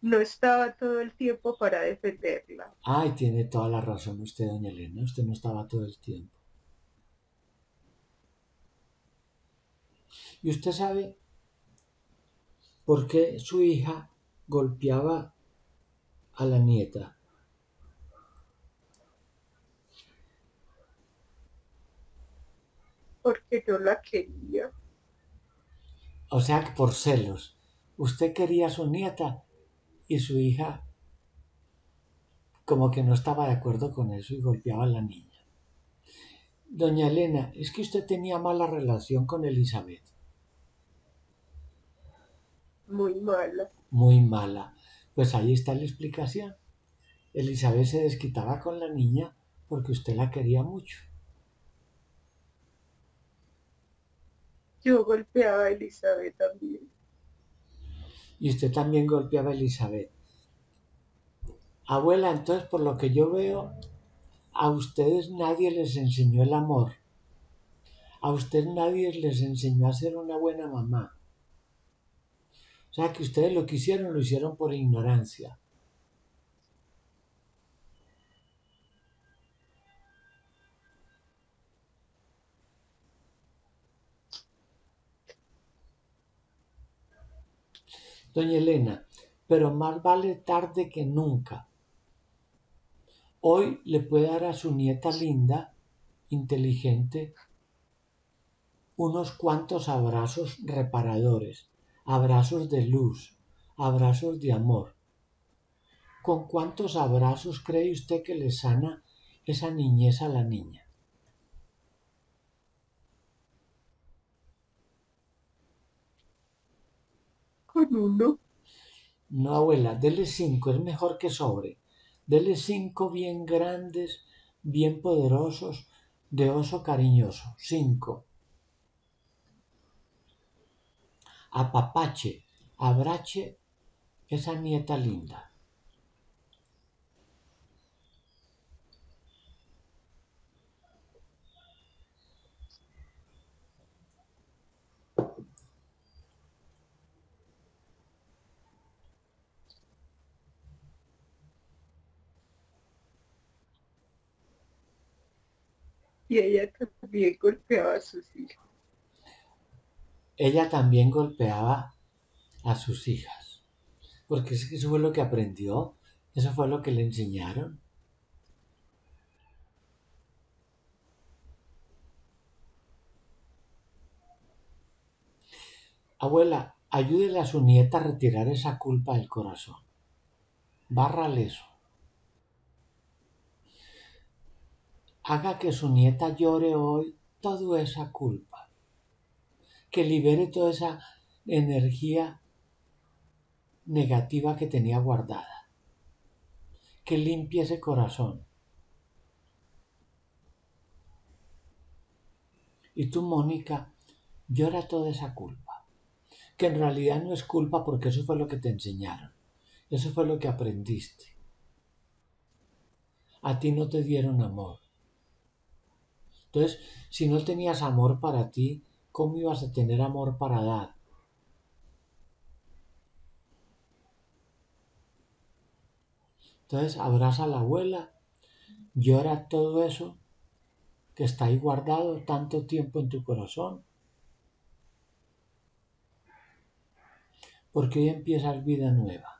No estaba todo el tiempo para defenderla. Ay, tiene toda la razón usted, doña Elena. Usted no estaba todo el tiempo. ¿Y usted sabe por qué su hija golpeaba a la nieta? Porque no la quería. O sea, que por celos. Usted quería a su nieta y su hija como que no estaba de acuerdo con eso y golpeaba a la niña. Doña Elena, es que usted tenía mala relación con Elizabeth. Muy mala. Muy mala. Pues ahí está la explicación. Elizabeth se desquitaba con la niña porque usted la quería mucho. Yo golpeaba a Elizabeth también. Y usted también golpeaba a Elizabeth. Abuela, entonces por lo que yo veo, a ustedes nadie les enseñó el amor. A ustedes nadie les enseñó a ser una buena mamá. O sea que ustedes lo que hicieron lo hicieron por ignorancia. Doña Elena, pero más vale tarde que nunca. Hoy le puede dar a su nieta linda, inteligente, unos cuantos abrazos reparadores, abrazos de luz, abrazos de amor. ¿Con cuántos abrazos cree usted que le sana esa niñez a la niña? No, abuela, dele cinco, es mejor que sobre. Dele cinco bien grandes, bien poderosos, de oso cariñoso. Cinco. Apapache, abrache esa nieta linda. Y ella también golpeaba a sus hijas. Ella también golpeaba a sus hijas. Porque es que eso fue lo que aprendió, eso fue lo que le enseñaron. Abuela, ayúdele a su nieta a retirar esa culpa del corazón. Bárrale eso. Haga que su nieta llore hoy toda esa culpa. Que libere toda esa energía negativa que tenía guardada. Que limpie ese corazón. Y tú, Mónica, llora toda esa culpa. Que en realidad no es culpa porque eso fue lo que te enseñaron. Eso fue lo que aprendiste. A ti no te dieron amor. Entonces, si no tenías amor para ti, ¿cómo ibas a tener amor para dar? Entonces, abraza a la abuela, llora todo eso que está ahí guardado tanto tiempo en tu corazón. Porque hoy empiezas vida nueva.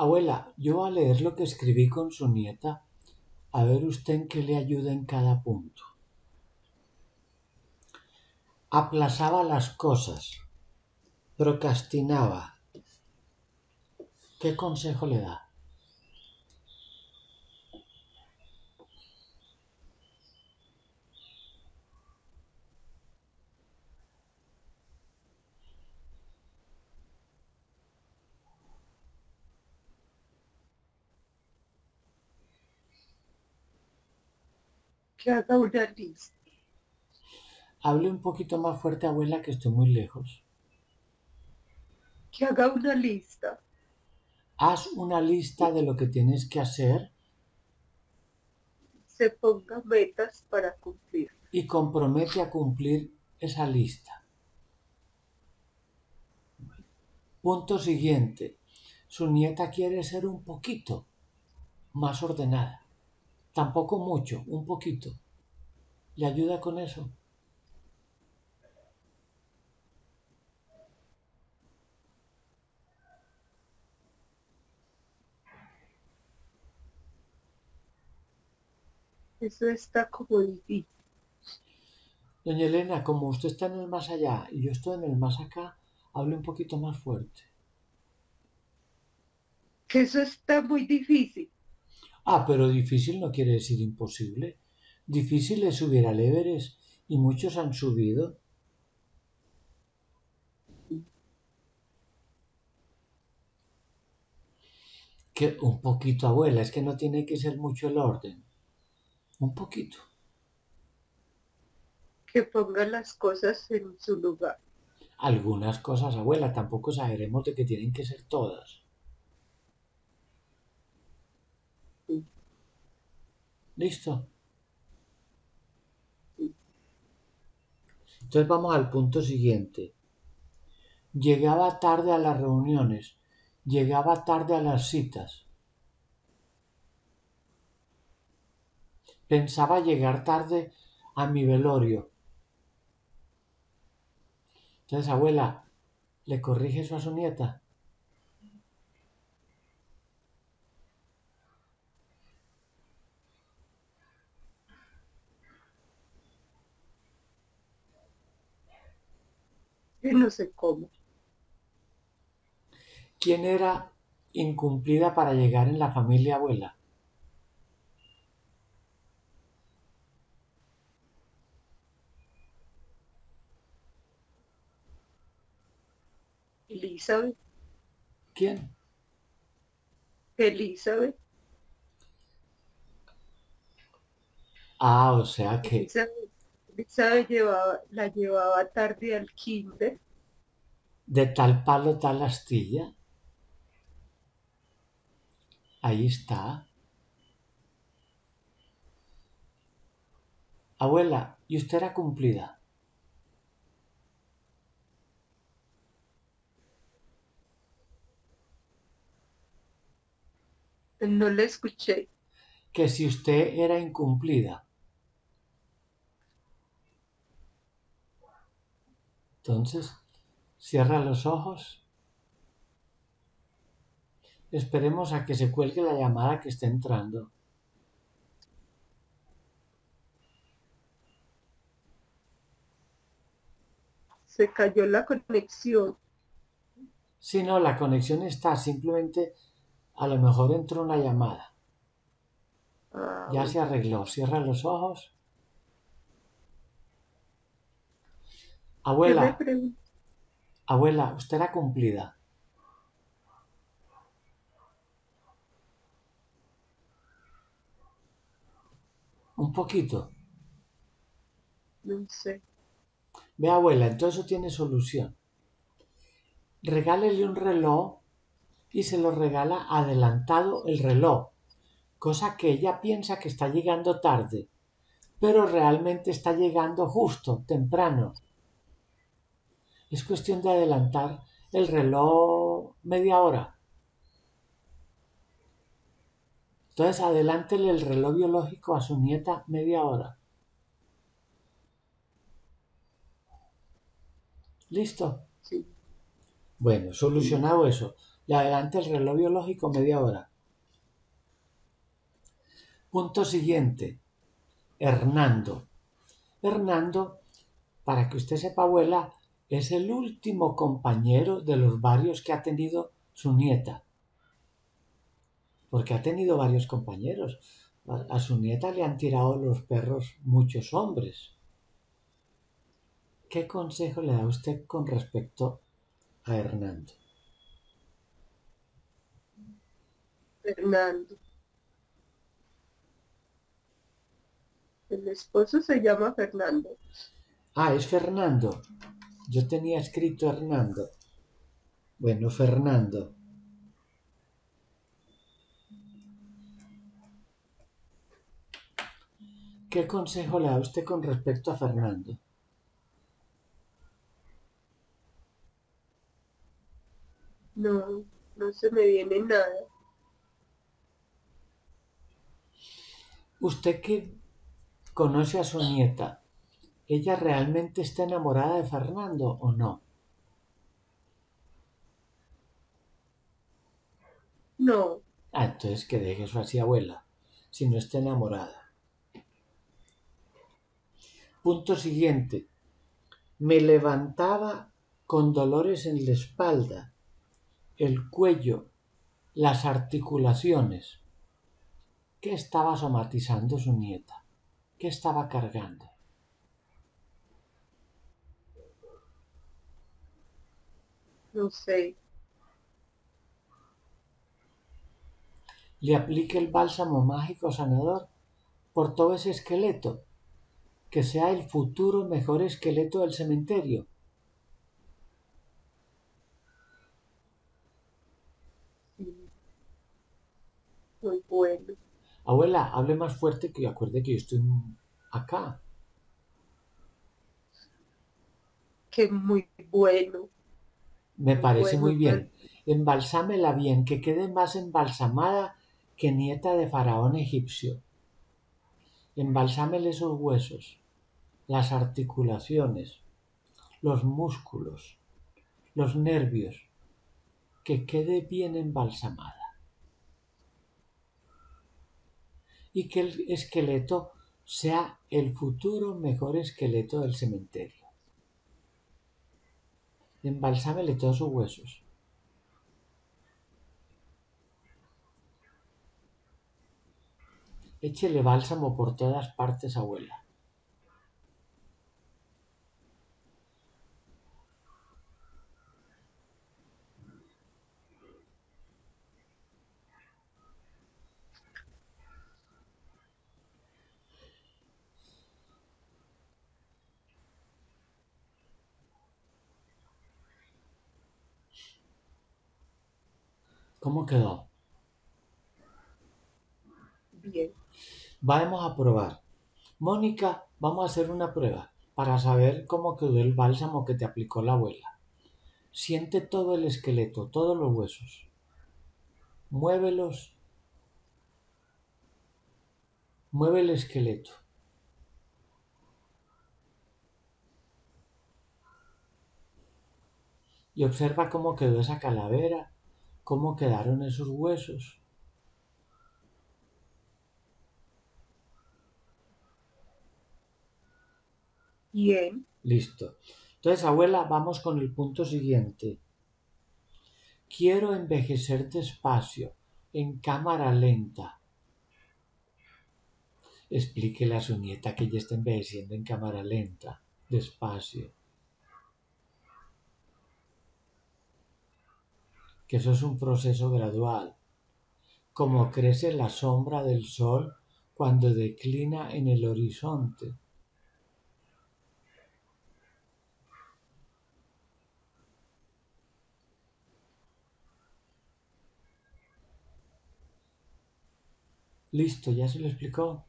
Abuela, yo voy a leer lo que escribí con su nieta, a ver usted en qué le ayuda en cada punto. Aplazaba las cosas, procrastinaba. ¿Qué consejo le da? Que haga una lista. Hable un poquito más fuerte, abuela, que estoy muy lejos. Que haga una lista. Haz una lista de lo que tienes que hacer Se ponga metas para cumplir. y compromete a cumplir esa lista. Punto siguiente. Su nieta quiere ser un poquito más ordenada. Tampoco mucho, un poquito. ¿Le ayuda con eso? Eso está como difícil. Doña Elena, como usted está en el más allá y yo estoy en el más acá, hable un poquito más fuerte. Que eso está muy difícil. Ah, pero difícil no quiere decir imposible. Difícil es subir al Everest y muchos han subido. Que un poquito, abuela, es que no tiene que ser mucho el orden. Un poquito. Que ponga las cosas en su lugar. Algunas cosas, abuela, tampoco saberemos de que tienen que ser todas. ¿Listo? Entonces vamos al punto siguiente. Llegaba tarde a las reuniones, llegaba tarde a las citas. Pensaba llegar tarde a mi velorio. Entonces, abuela, ¿le corrige eso a su nieta? Cómo. ¿Quién era incumplida para llegar en la familia abuela? Elizabeth. ¿Quién? Elizabeth. Ah, o sea que Elizabeth, Elizabeth llevaba, la llevaba tarde al kinder. De tal palo tal astilla. Ahí está. Abuela, ¿y usted era cumplida? No la escuché. Que si usted era incumplida. Entonces, cierra los ojos. Esperemos a que se cuelgue la llamada que está entrando. Se cayó la conexión. Si no, la conexión está, simplemente a lo mejor entró una llamada. Ah, Ya se arregló. Cierra los ojos. ¿qué me Abuela, abuela, usted era cumplida. Un poquito. No sé. Ve, abuela, entonces eso tiene solución. Regálele un reloj y se lo regala adelantado el reloj, cosa que ella piensa que está llegando tarde, pero realmente está llegando justo, temprano. Es cuestión de adelantar el reloj media hora. Entonces adelántele el reloj biológico a su nieta media hora. ¿Listo? Sí. Bueno, solucionado eso. Le adelante el reloj biológico media hora. Punto siguiente. Hernando. Hernando, para que usted sepa, abuela, es el último compañero de los varios que ha tenido su nieta. Porque ha tenido varios compañeros. A, a su nieta le han tirado los perros muchos hombres. ¿Qué consejo le da usted con respecto a Hernando? Fernando. El esposo se llama Fernando. Ah, es Fernando. Yo tenía escrito Hernando. Bueno, Fernando. ¿Qué consejo le da usted con respecto a Fernando? No, no se me viene nada. Usted que conoce a su nieta, ¿ella realmente está enamorada de Fernando o no? No, Ah, entonces que deje eso así, abuela, si no está enamorada. Punto siguiente. Me levantaba con dolores en la espalda, el cuello, las articulaciones. ¿Qué estaba somatizando su nieta? ¿Qué estaba cargando? No sé. Le aplique el bálsamo mágico sanador por todo ese esqueleto, que sea el futuro mejor esqueleto del cementerio. Muy bueno. Abuela, hable más fuerte que acuerde que yo estoy acá. Que muy bueno. Me parece bueno, muy bien. Embalsámela bien, que quede más embalsamada que nieta de faraón egipcio. Embalsámele esos huesos, las articulaciones, los músculos, los nervios, que quede bien embalsamada. Y que el esqueleto sea el futuro mejor esqueleto del cementerio. Embalsámele todos sus huesos. Échele bálsamo por todas partes, abuela. ¿Cómo quedó? Bien. Vamos a probar. Mónica, vamos a hacer una prueba para saber cómo quedó el bálsamo que te aplicó la abuela. Siente todo el esqueleto, todos los huesos. Muévelos. Mueve el esqueleto. Y observa cómo quedó esa calavera, cómo quedaron esos huesos. Bien. Listo. Entonces, abuela, vamos con el punto siguiente. Quiero envejecer despacio, en cámara lenta. Explíquele a su nieta que ella está envejeciendo en cámara lenta, despacio. Que eso es un proceso gradual. Como crece la sombra del sol cuando declina en el horizonte. Listo, ya se lo explicó.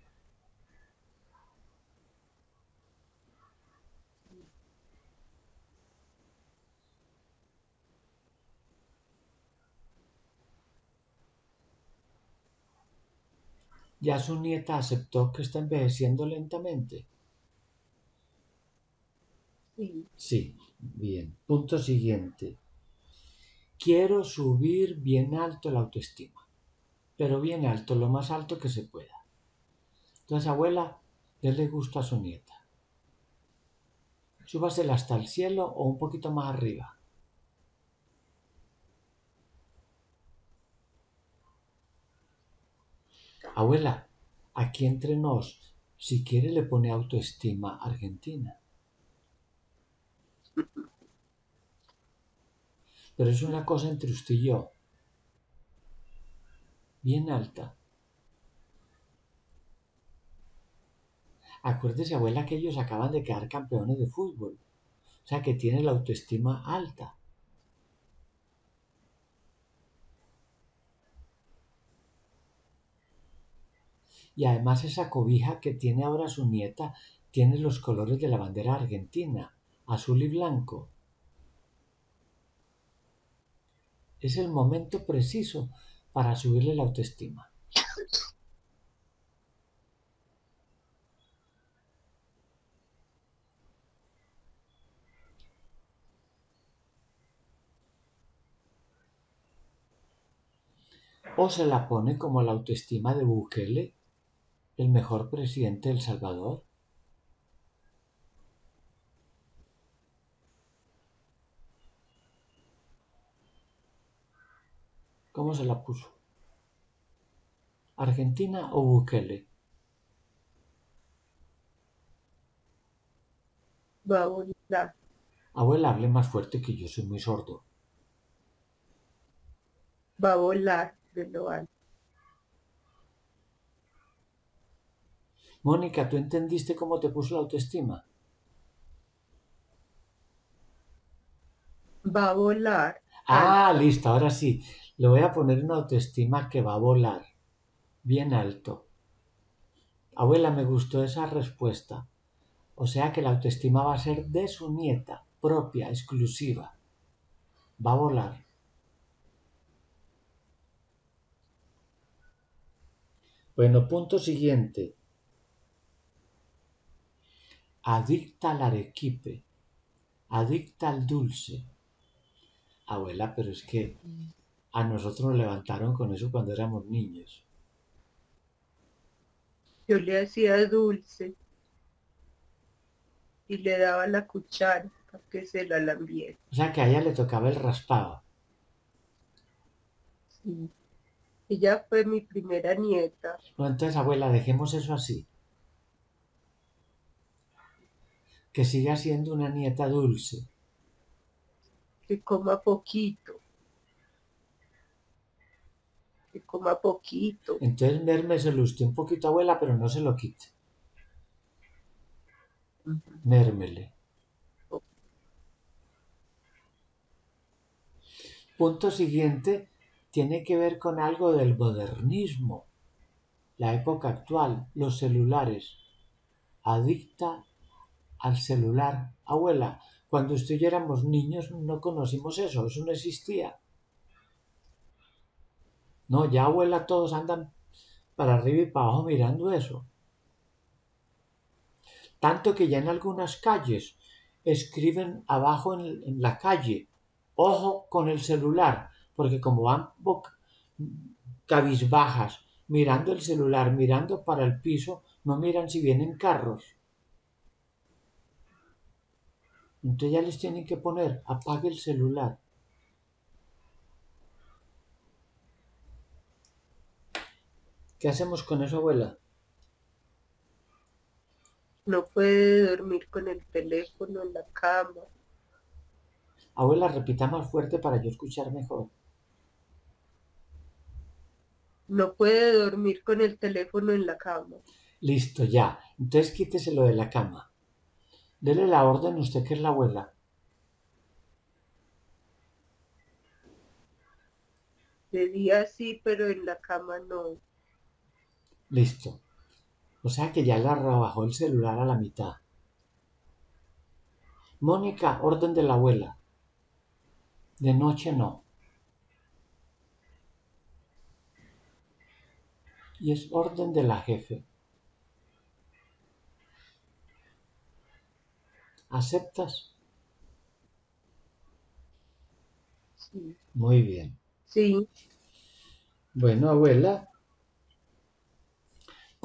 Ya su nieta aceptó que está envejeciendo lentamente. Sí. Sí, bien. Punto siguiente. Quiero subir bien alto la autoestima, pero bien alto, lo más alto que se pueda. Entonces, abuela, déle gusto a su nieta. Súbasela hasta el cielo o un poquito más arriba. Abuela, aquí entre nos, si quiere le pone autoestima argentina. Pero es una cosa entre usted y yo. Bien alta. Acuérdese, abuela, que ellos acaban de quedar campeones de fútbol. O sea, que tiene la autoestima alta. Y además esa cobija que tiene ahora su nieta tiene los colores de la bandera argentina, azul y blanco. Es el momento preciso para subirle la autoestima. O se la pone como la autoestima de Bukele, el mejor presidente de El Salvador? ¿Cómo se la puso? ¿Argentina o Bukele? Abuela. Abuela, hable más fuerte que yo soy muy sordo. Va a volar de lo alto. Mónica, ¿tú entendiste cómo te puso la autoestima? Va a volar. Ah, listo, ahora sí. Le voy a poner una autoestima que va a volar. Bien alto. Abuela, me gustó esa respuesta. O sea que la autoestima va a ser de su nieta, propia, exclusiva. Va a volar. Bueno, punto siguiente. Adicta al arequipe. Adicta al dulce. Abuela, pero es que a nosotros nos levantaron con eso cuando éramos niños. Yo le hacía dulce y le daba la cuchara para que se la lambiera. O sea que a ella le tocaba el raspado. Sí. Ella fue mi primera nieta. No, entonces, abuela, dejemos eso así. Que siga siendo una nieta dulce. Que coma poquito. Que coma poquito. Entonces, mérmeselo usted un poquito, abuela, pero no se lo quite. Mérmele. Punto siguiente tiene que ver con algo del modernismo, la época actual, los celulares. Adicta al celular. Abuela, cuando usted y éramos niños no conocimos eso, eso no existía. No, ya abuela todos andan para arriba y para abajo mirando eso. Tanto que ya en algunas calles escriben abajo en la calle, ojo con el celular, porque como van cabizbajas, mirando el celular, mirando para el piso, no miran si vienen carros. Entonces ya les tienen que poner, apague el celular. ¿Qué hacemos con eso, abuela? No puede dormir con el teléfono en la cama. Abuela, repita más fuerte para yo escuchar mejor. No puede dormir con el teléfono en la cama. Listo, ya. Entonces quíteselo de la cama. Dele la orden usted que es la abuela. De día sí, pero en la cama no. Listo. O sea que ya le rebajó el celular a la mitad. Mónica, orden de la abuela. De noche no. Y es orden de la jefe. ¿Aceptas? Sí. Muy bien. Sí. Bueno, abuela,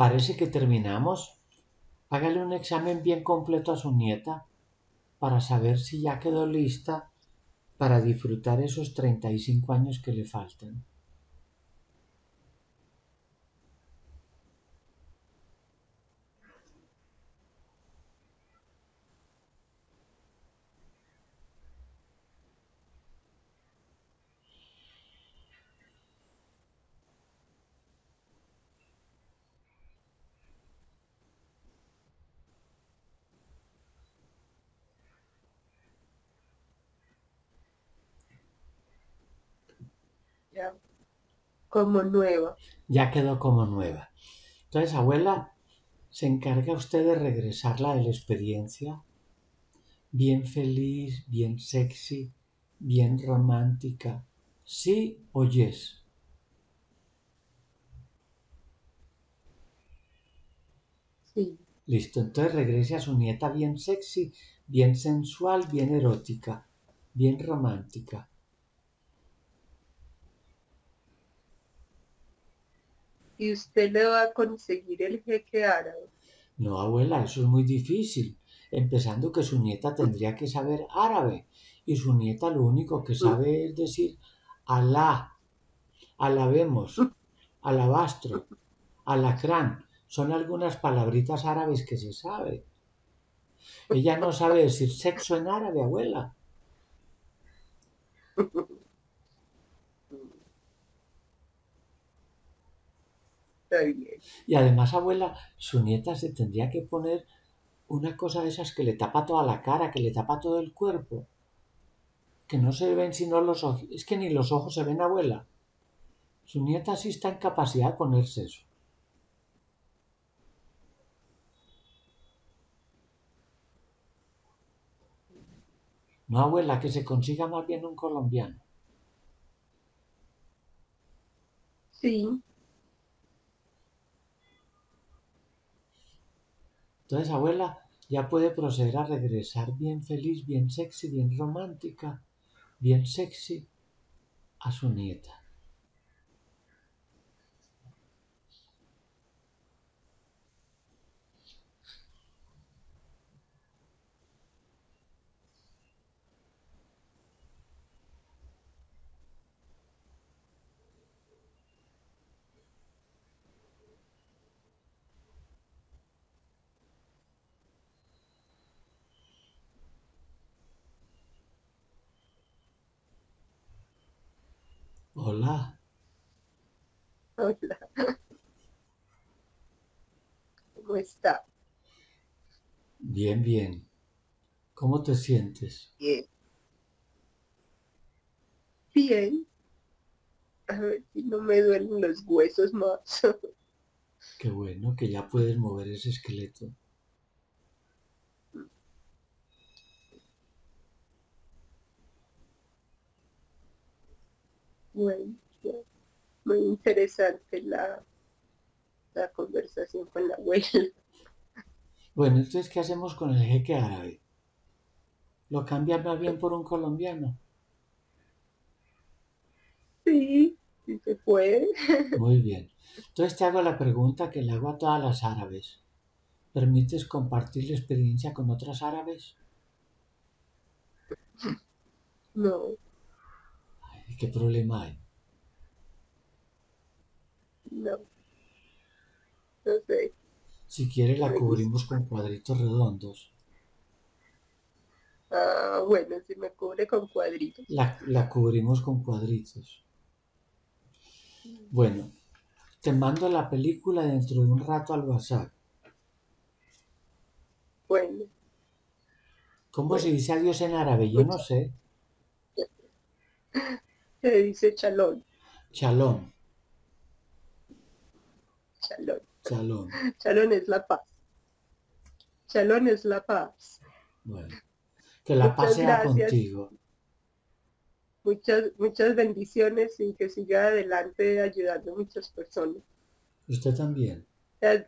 parece que terminamos. Hágale un examen bien completo a su nieta para saber si ya quedó lista para disfrutar esos 35 años que le faltan. Ya. Como nueva. Ya quedó como nueva. Entonces, abuela, ¿se encarga usted de regresarla de la experiencia? Bien feliz, bien sexy, bien romántica. ¿Sí o yes? Sí. Listo, entonces regrese a su nieta bien sexy, bien sensual, bien erótica, bien romántica. Y usted le va a conseguir el jeque árabe. No, abuela, eso es muy difícil. Empezando que su nieta tendría que saber árabe y su nieta lo único que sabe es decir Alá. alabemos, alabastro, alacrán. Son algunas palabritas árabes que se sabe. Ella no sabe decir sexo en árabe, abuela. Y además, abuela, su nieta se tendría que poner una cosa de esas que le tapa toda la cara, que le tapa todo el cuerpo. Que no se ven sino los ojos. Es que ni los ojos se ven, abuela. Su nieta sí está en capacidad de ponerse eso. No, abuela, que se consiga más bien un colombiano. Sí. Entonces, abuela ya puede proceder a regresar bien feliz, bien sexy, bien romántica, bien sexy a su nieta. Hola. Hola. ¿Cómo está? Bien, bien. ¿Cómo te sientes? Bien. Bien. A ver si no me duelen los huesos más. Qué bueno que ya puedes mover ese esqueleto. Bueno, muy interesante la, la conversación con la abuela. Bueno, entonces, ¿qué hacemos con el jeque árabe? ¿Lo cambian más bien por un colombiano? Sí, sí se puede. Muy bien. Entonces te hago la pregunta que le hago a todas las árabes. ¿Permites compartir la experiencia con otras árabes? No. Ay, ¿Qué problema hay? No. No sé. Si quiere la cubrimos con cuadritos redondos. Ah, bueno, si me cubre con cuadritos. La, la cubrimos con cuadritos. Bueno, te mando la película dentro de un rato al WhatsApp. Bueno, ¿Cómo se dice adiós en árabe? Yo no sé. se dice chalón, Shalom, chalón. shalom. Chalón es la paz. Chalón es la paz. Bueno, que la Muchas paz sea gracias. contigo. Muchas, muchas bendiciones y que siga adelante ayudando a muchas personas. Usted también.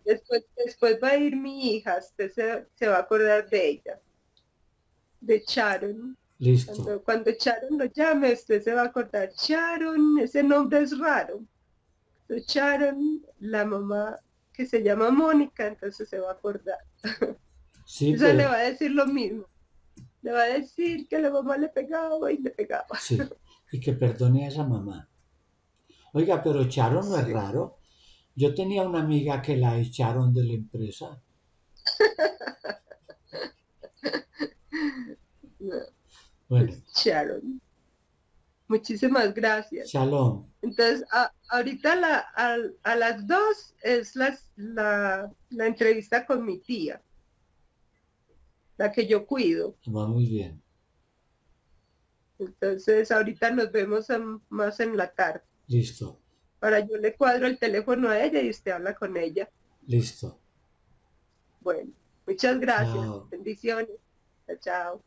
Después, después va a ir mi hija, usted se, se va a acordar de ella, de Sharon. Listo. Cuando, cuando Sharon lo llame, usted se va a acordar, Sharon, ese nombre es raro. Entonces, Sharon, la mamá que se llama Mónica, entonces se va a acordar. Sí, le pero, va a decir lo mismo. Le va a decir que la mamá le pegaba y le pegaba. sí. Y que perdone a esa mamá. Oiga, pero echaron no es raro. Yo tenía una amiga que la echaron de la empresa. Bueno, Sharon. Muchísimas gracias. shalom. Entonces, a- ahorita la- a, a las dos es las- la, la entrevista con mi tía, la que yo cuido. Va muy bien. Entonces, ahorita nos vemos en- más en la tarde. Listo, Para yo le cuadro el teléfono a ella y usted habla con ella. listo. Bueno, muchas gracias. Chao. Bendiciones. Chao.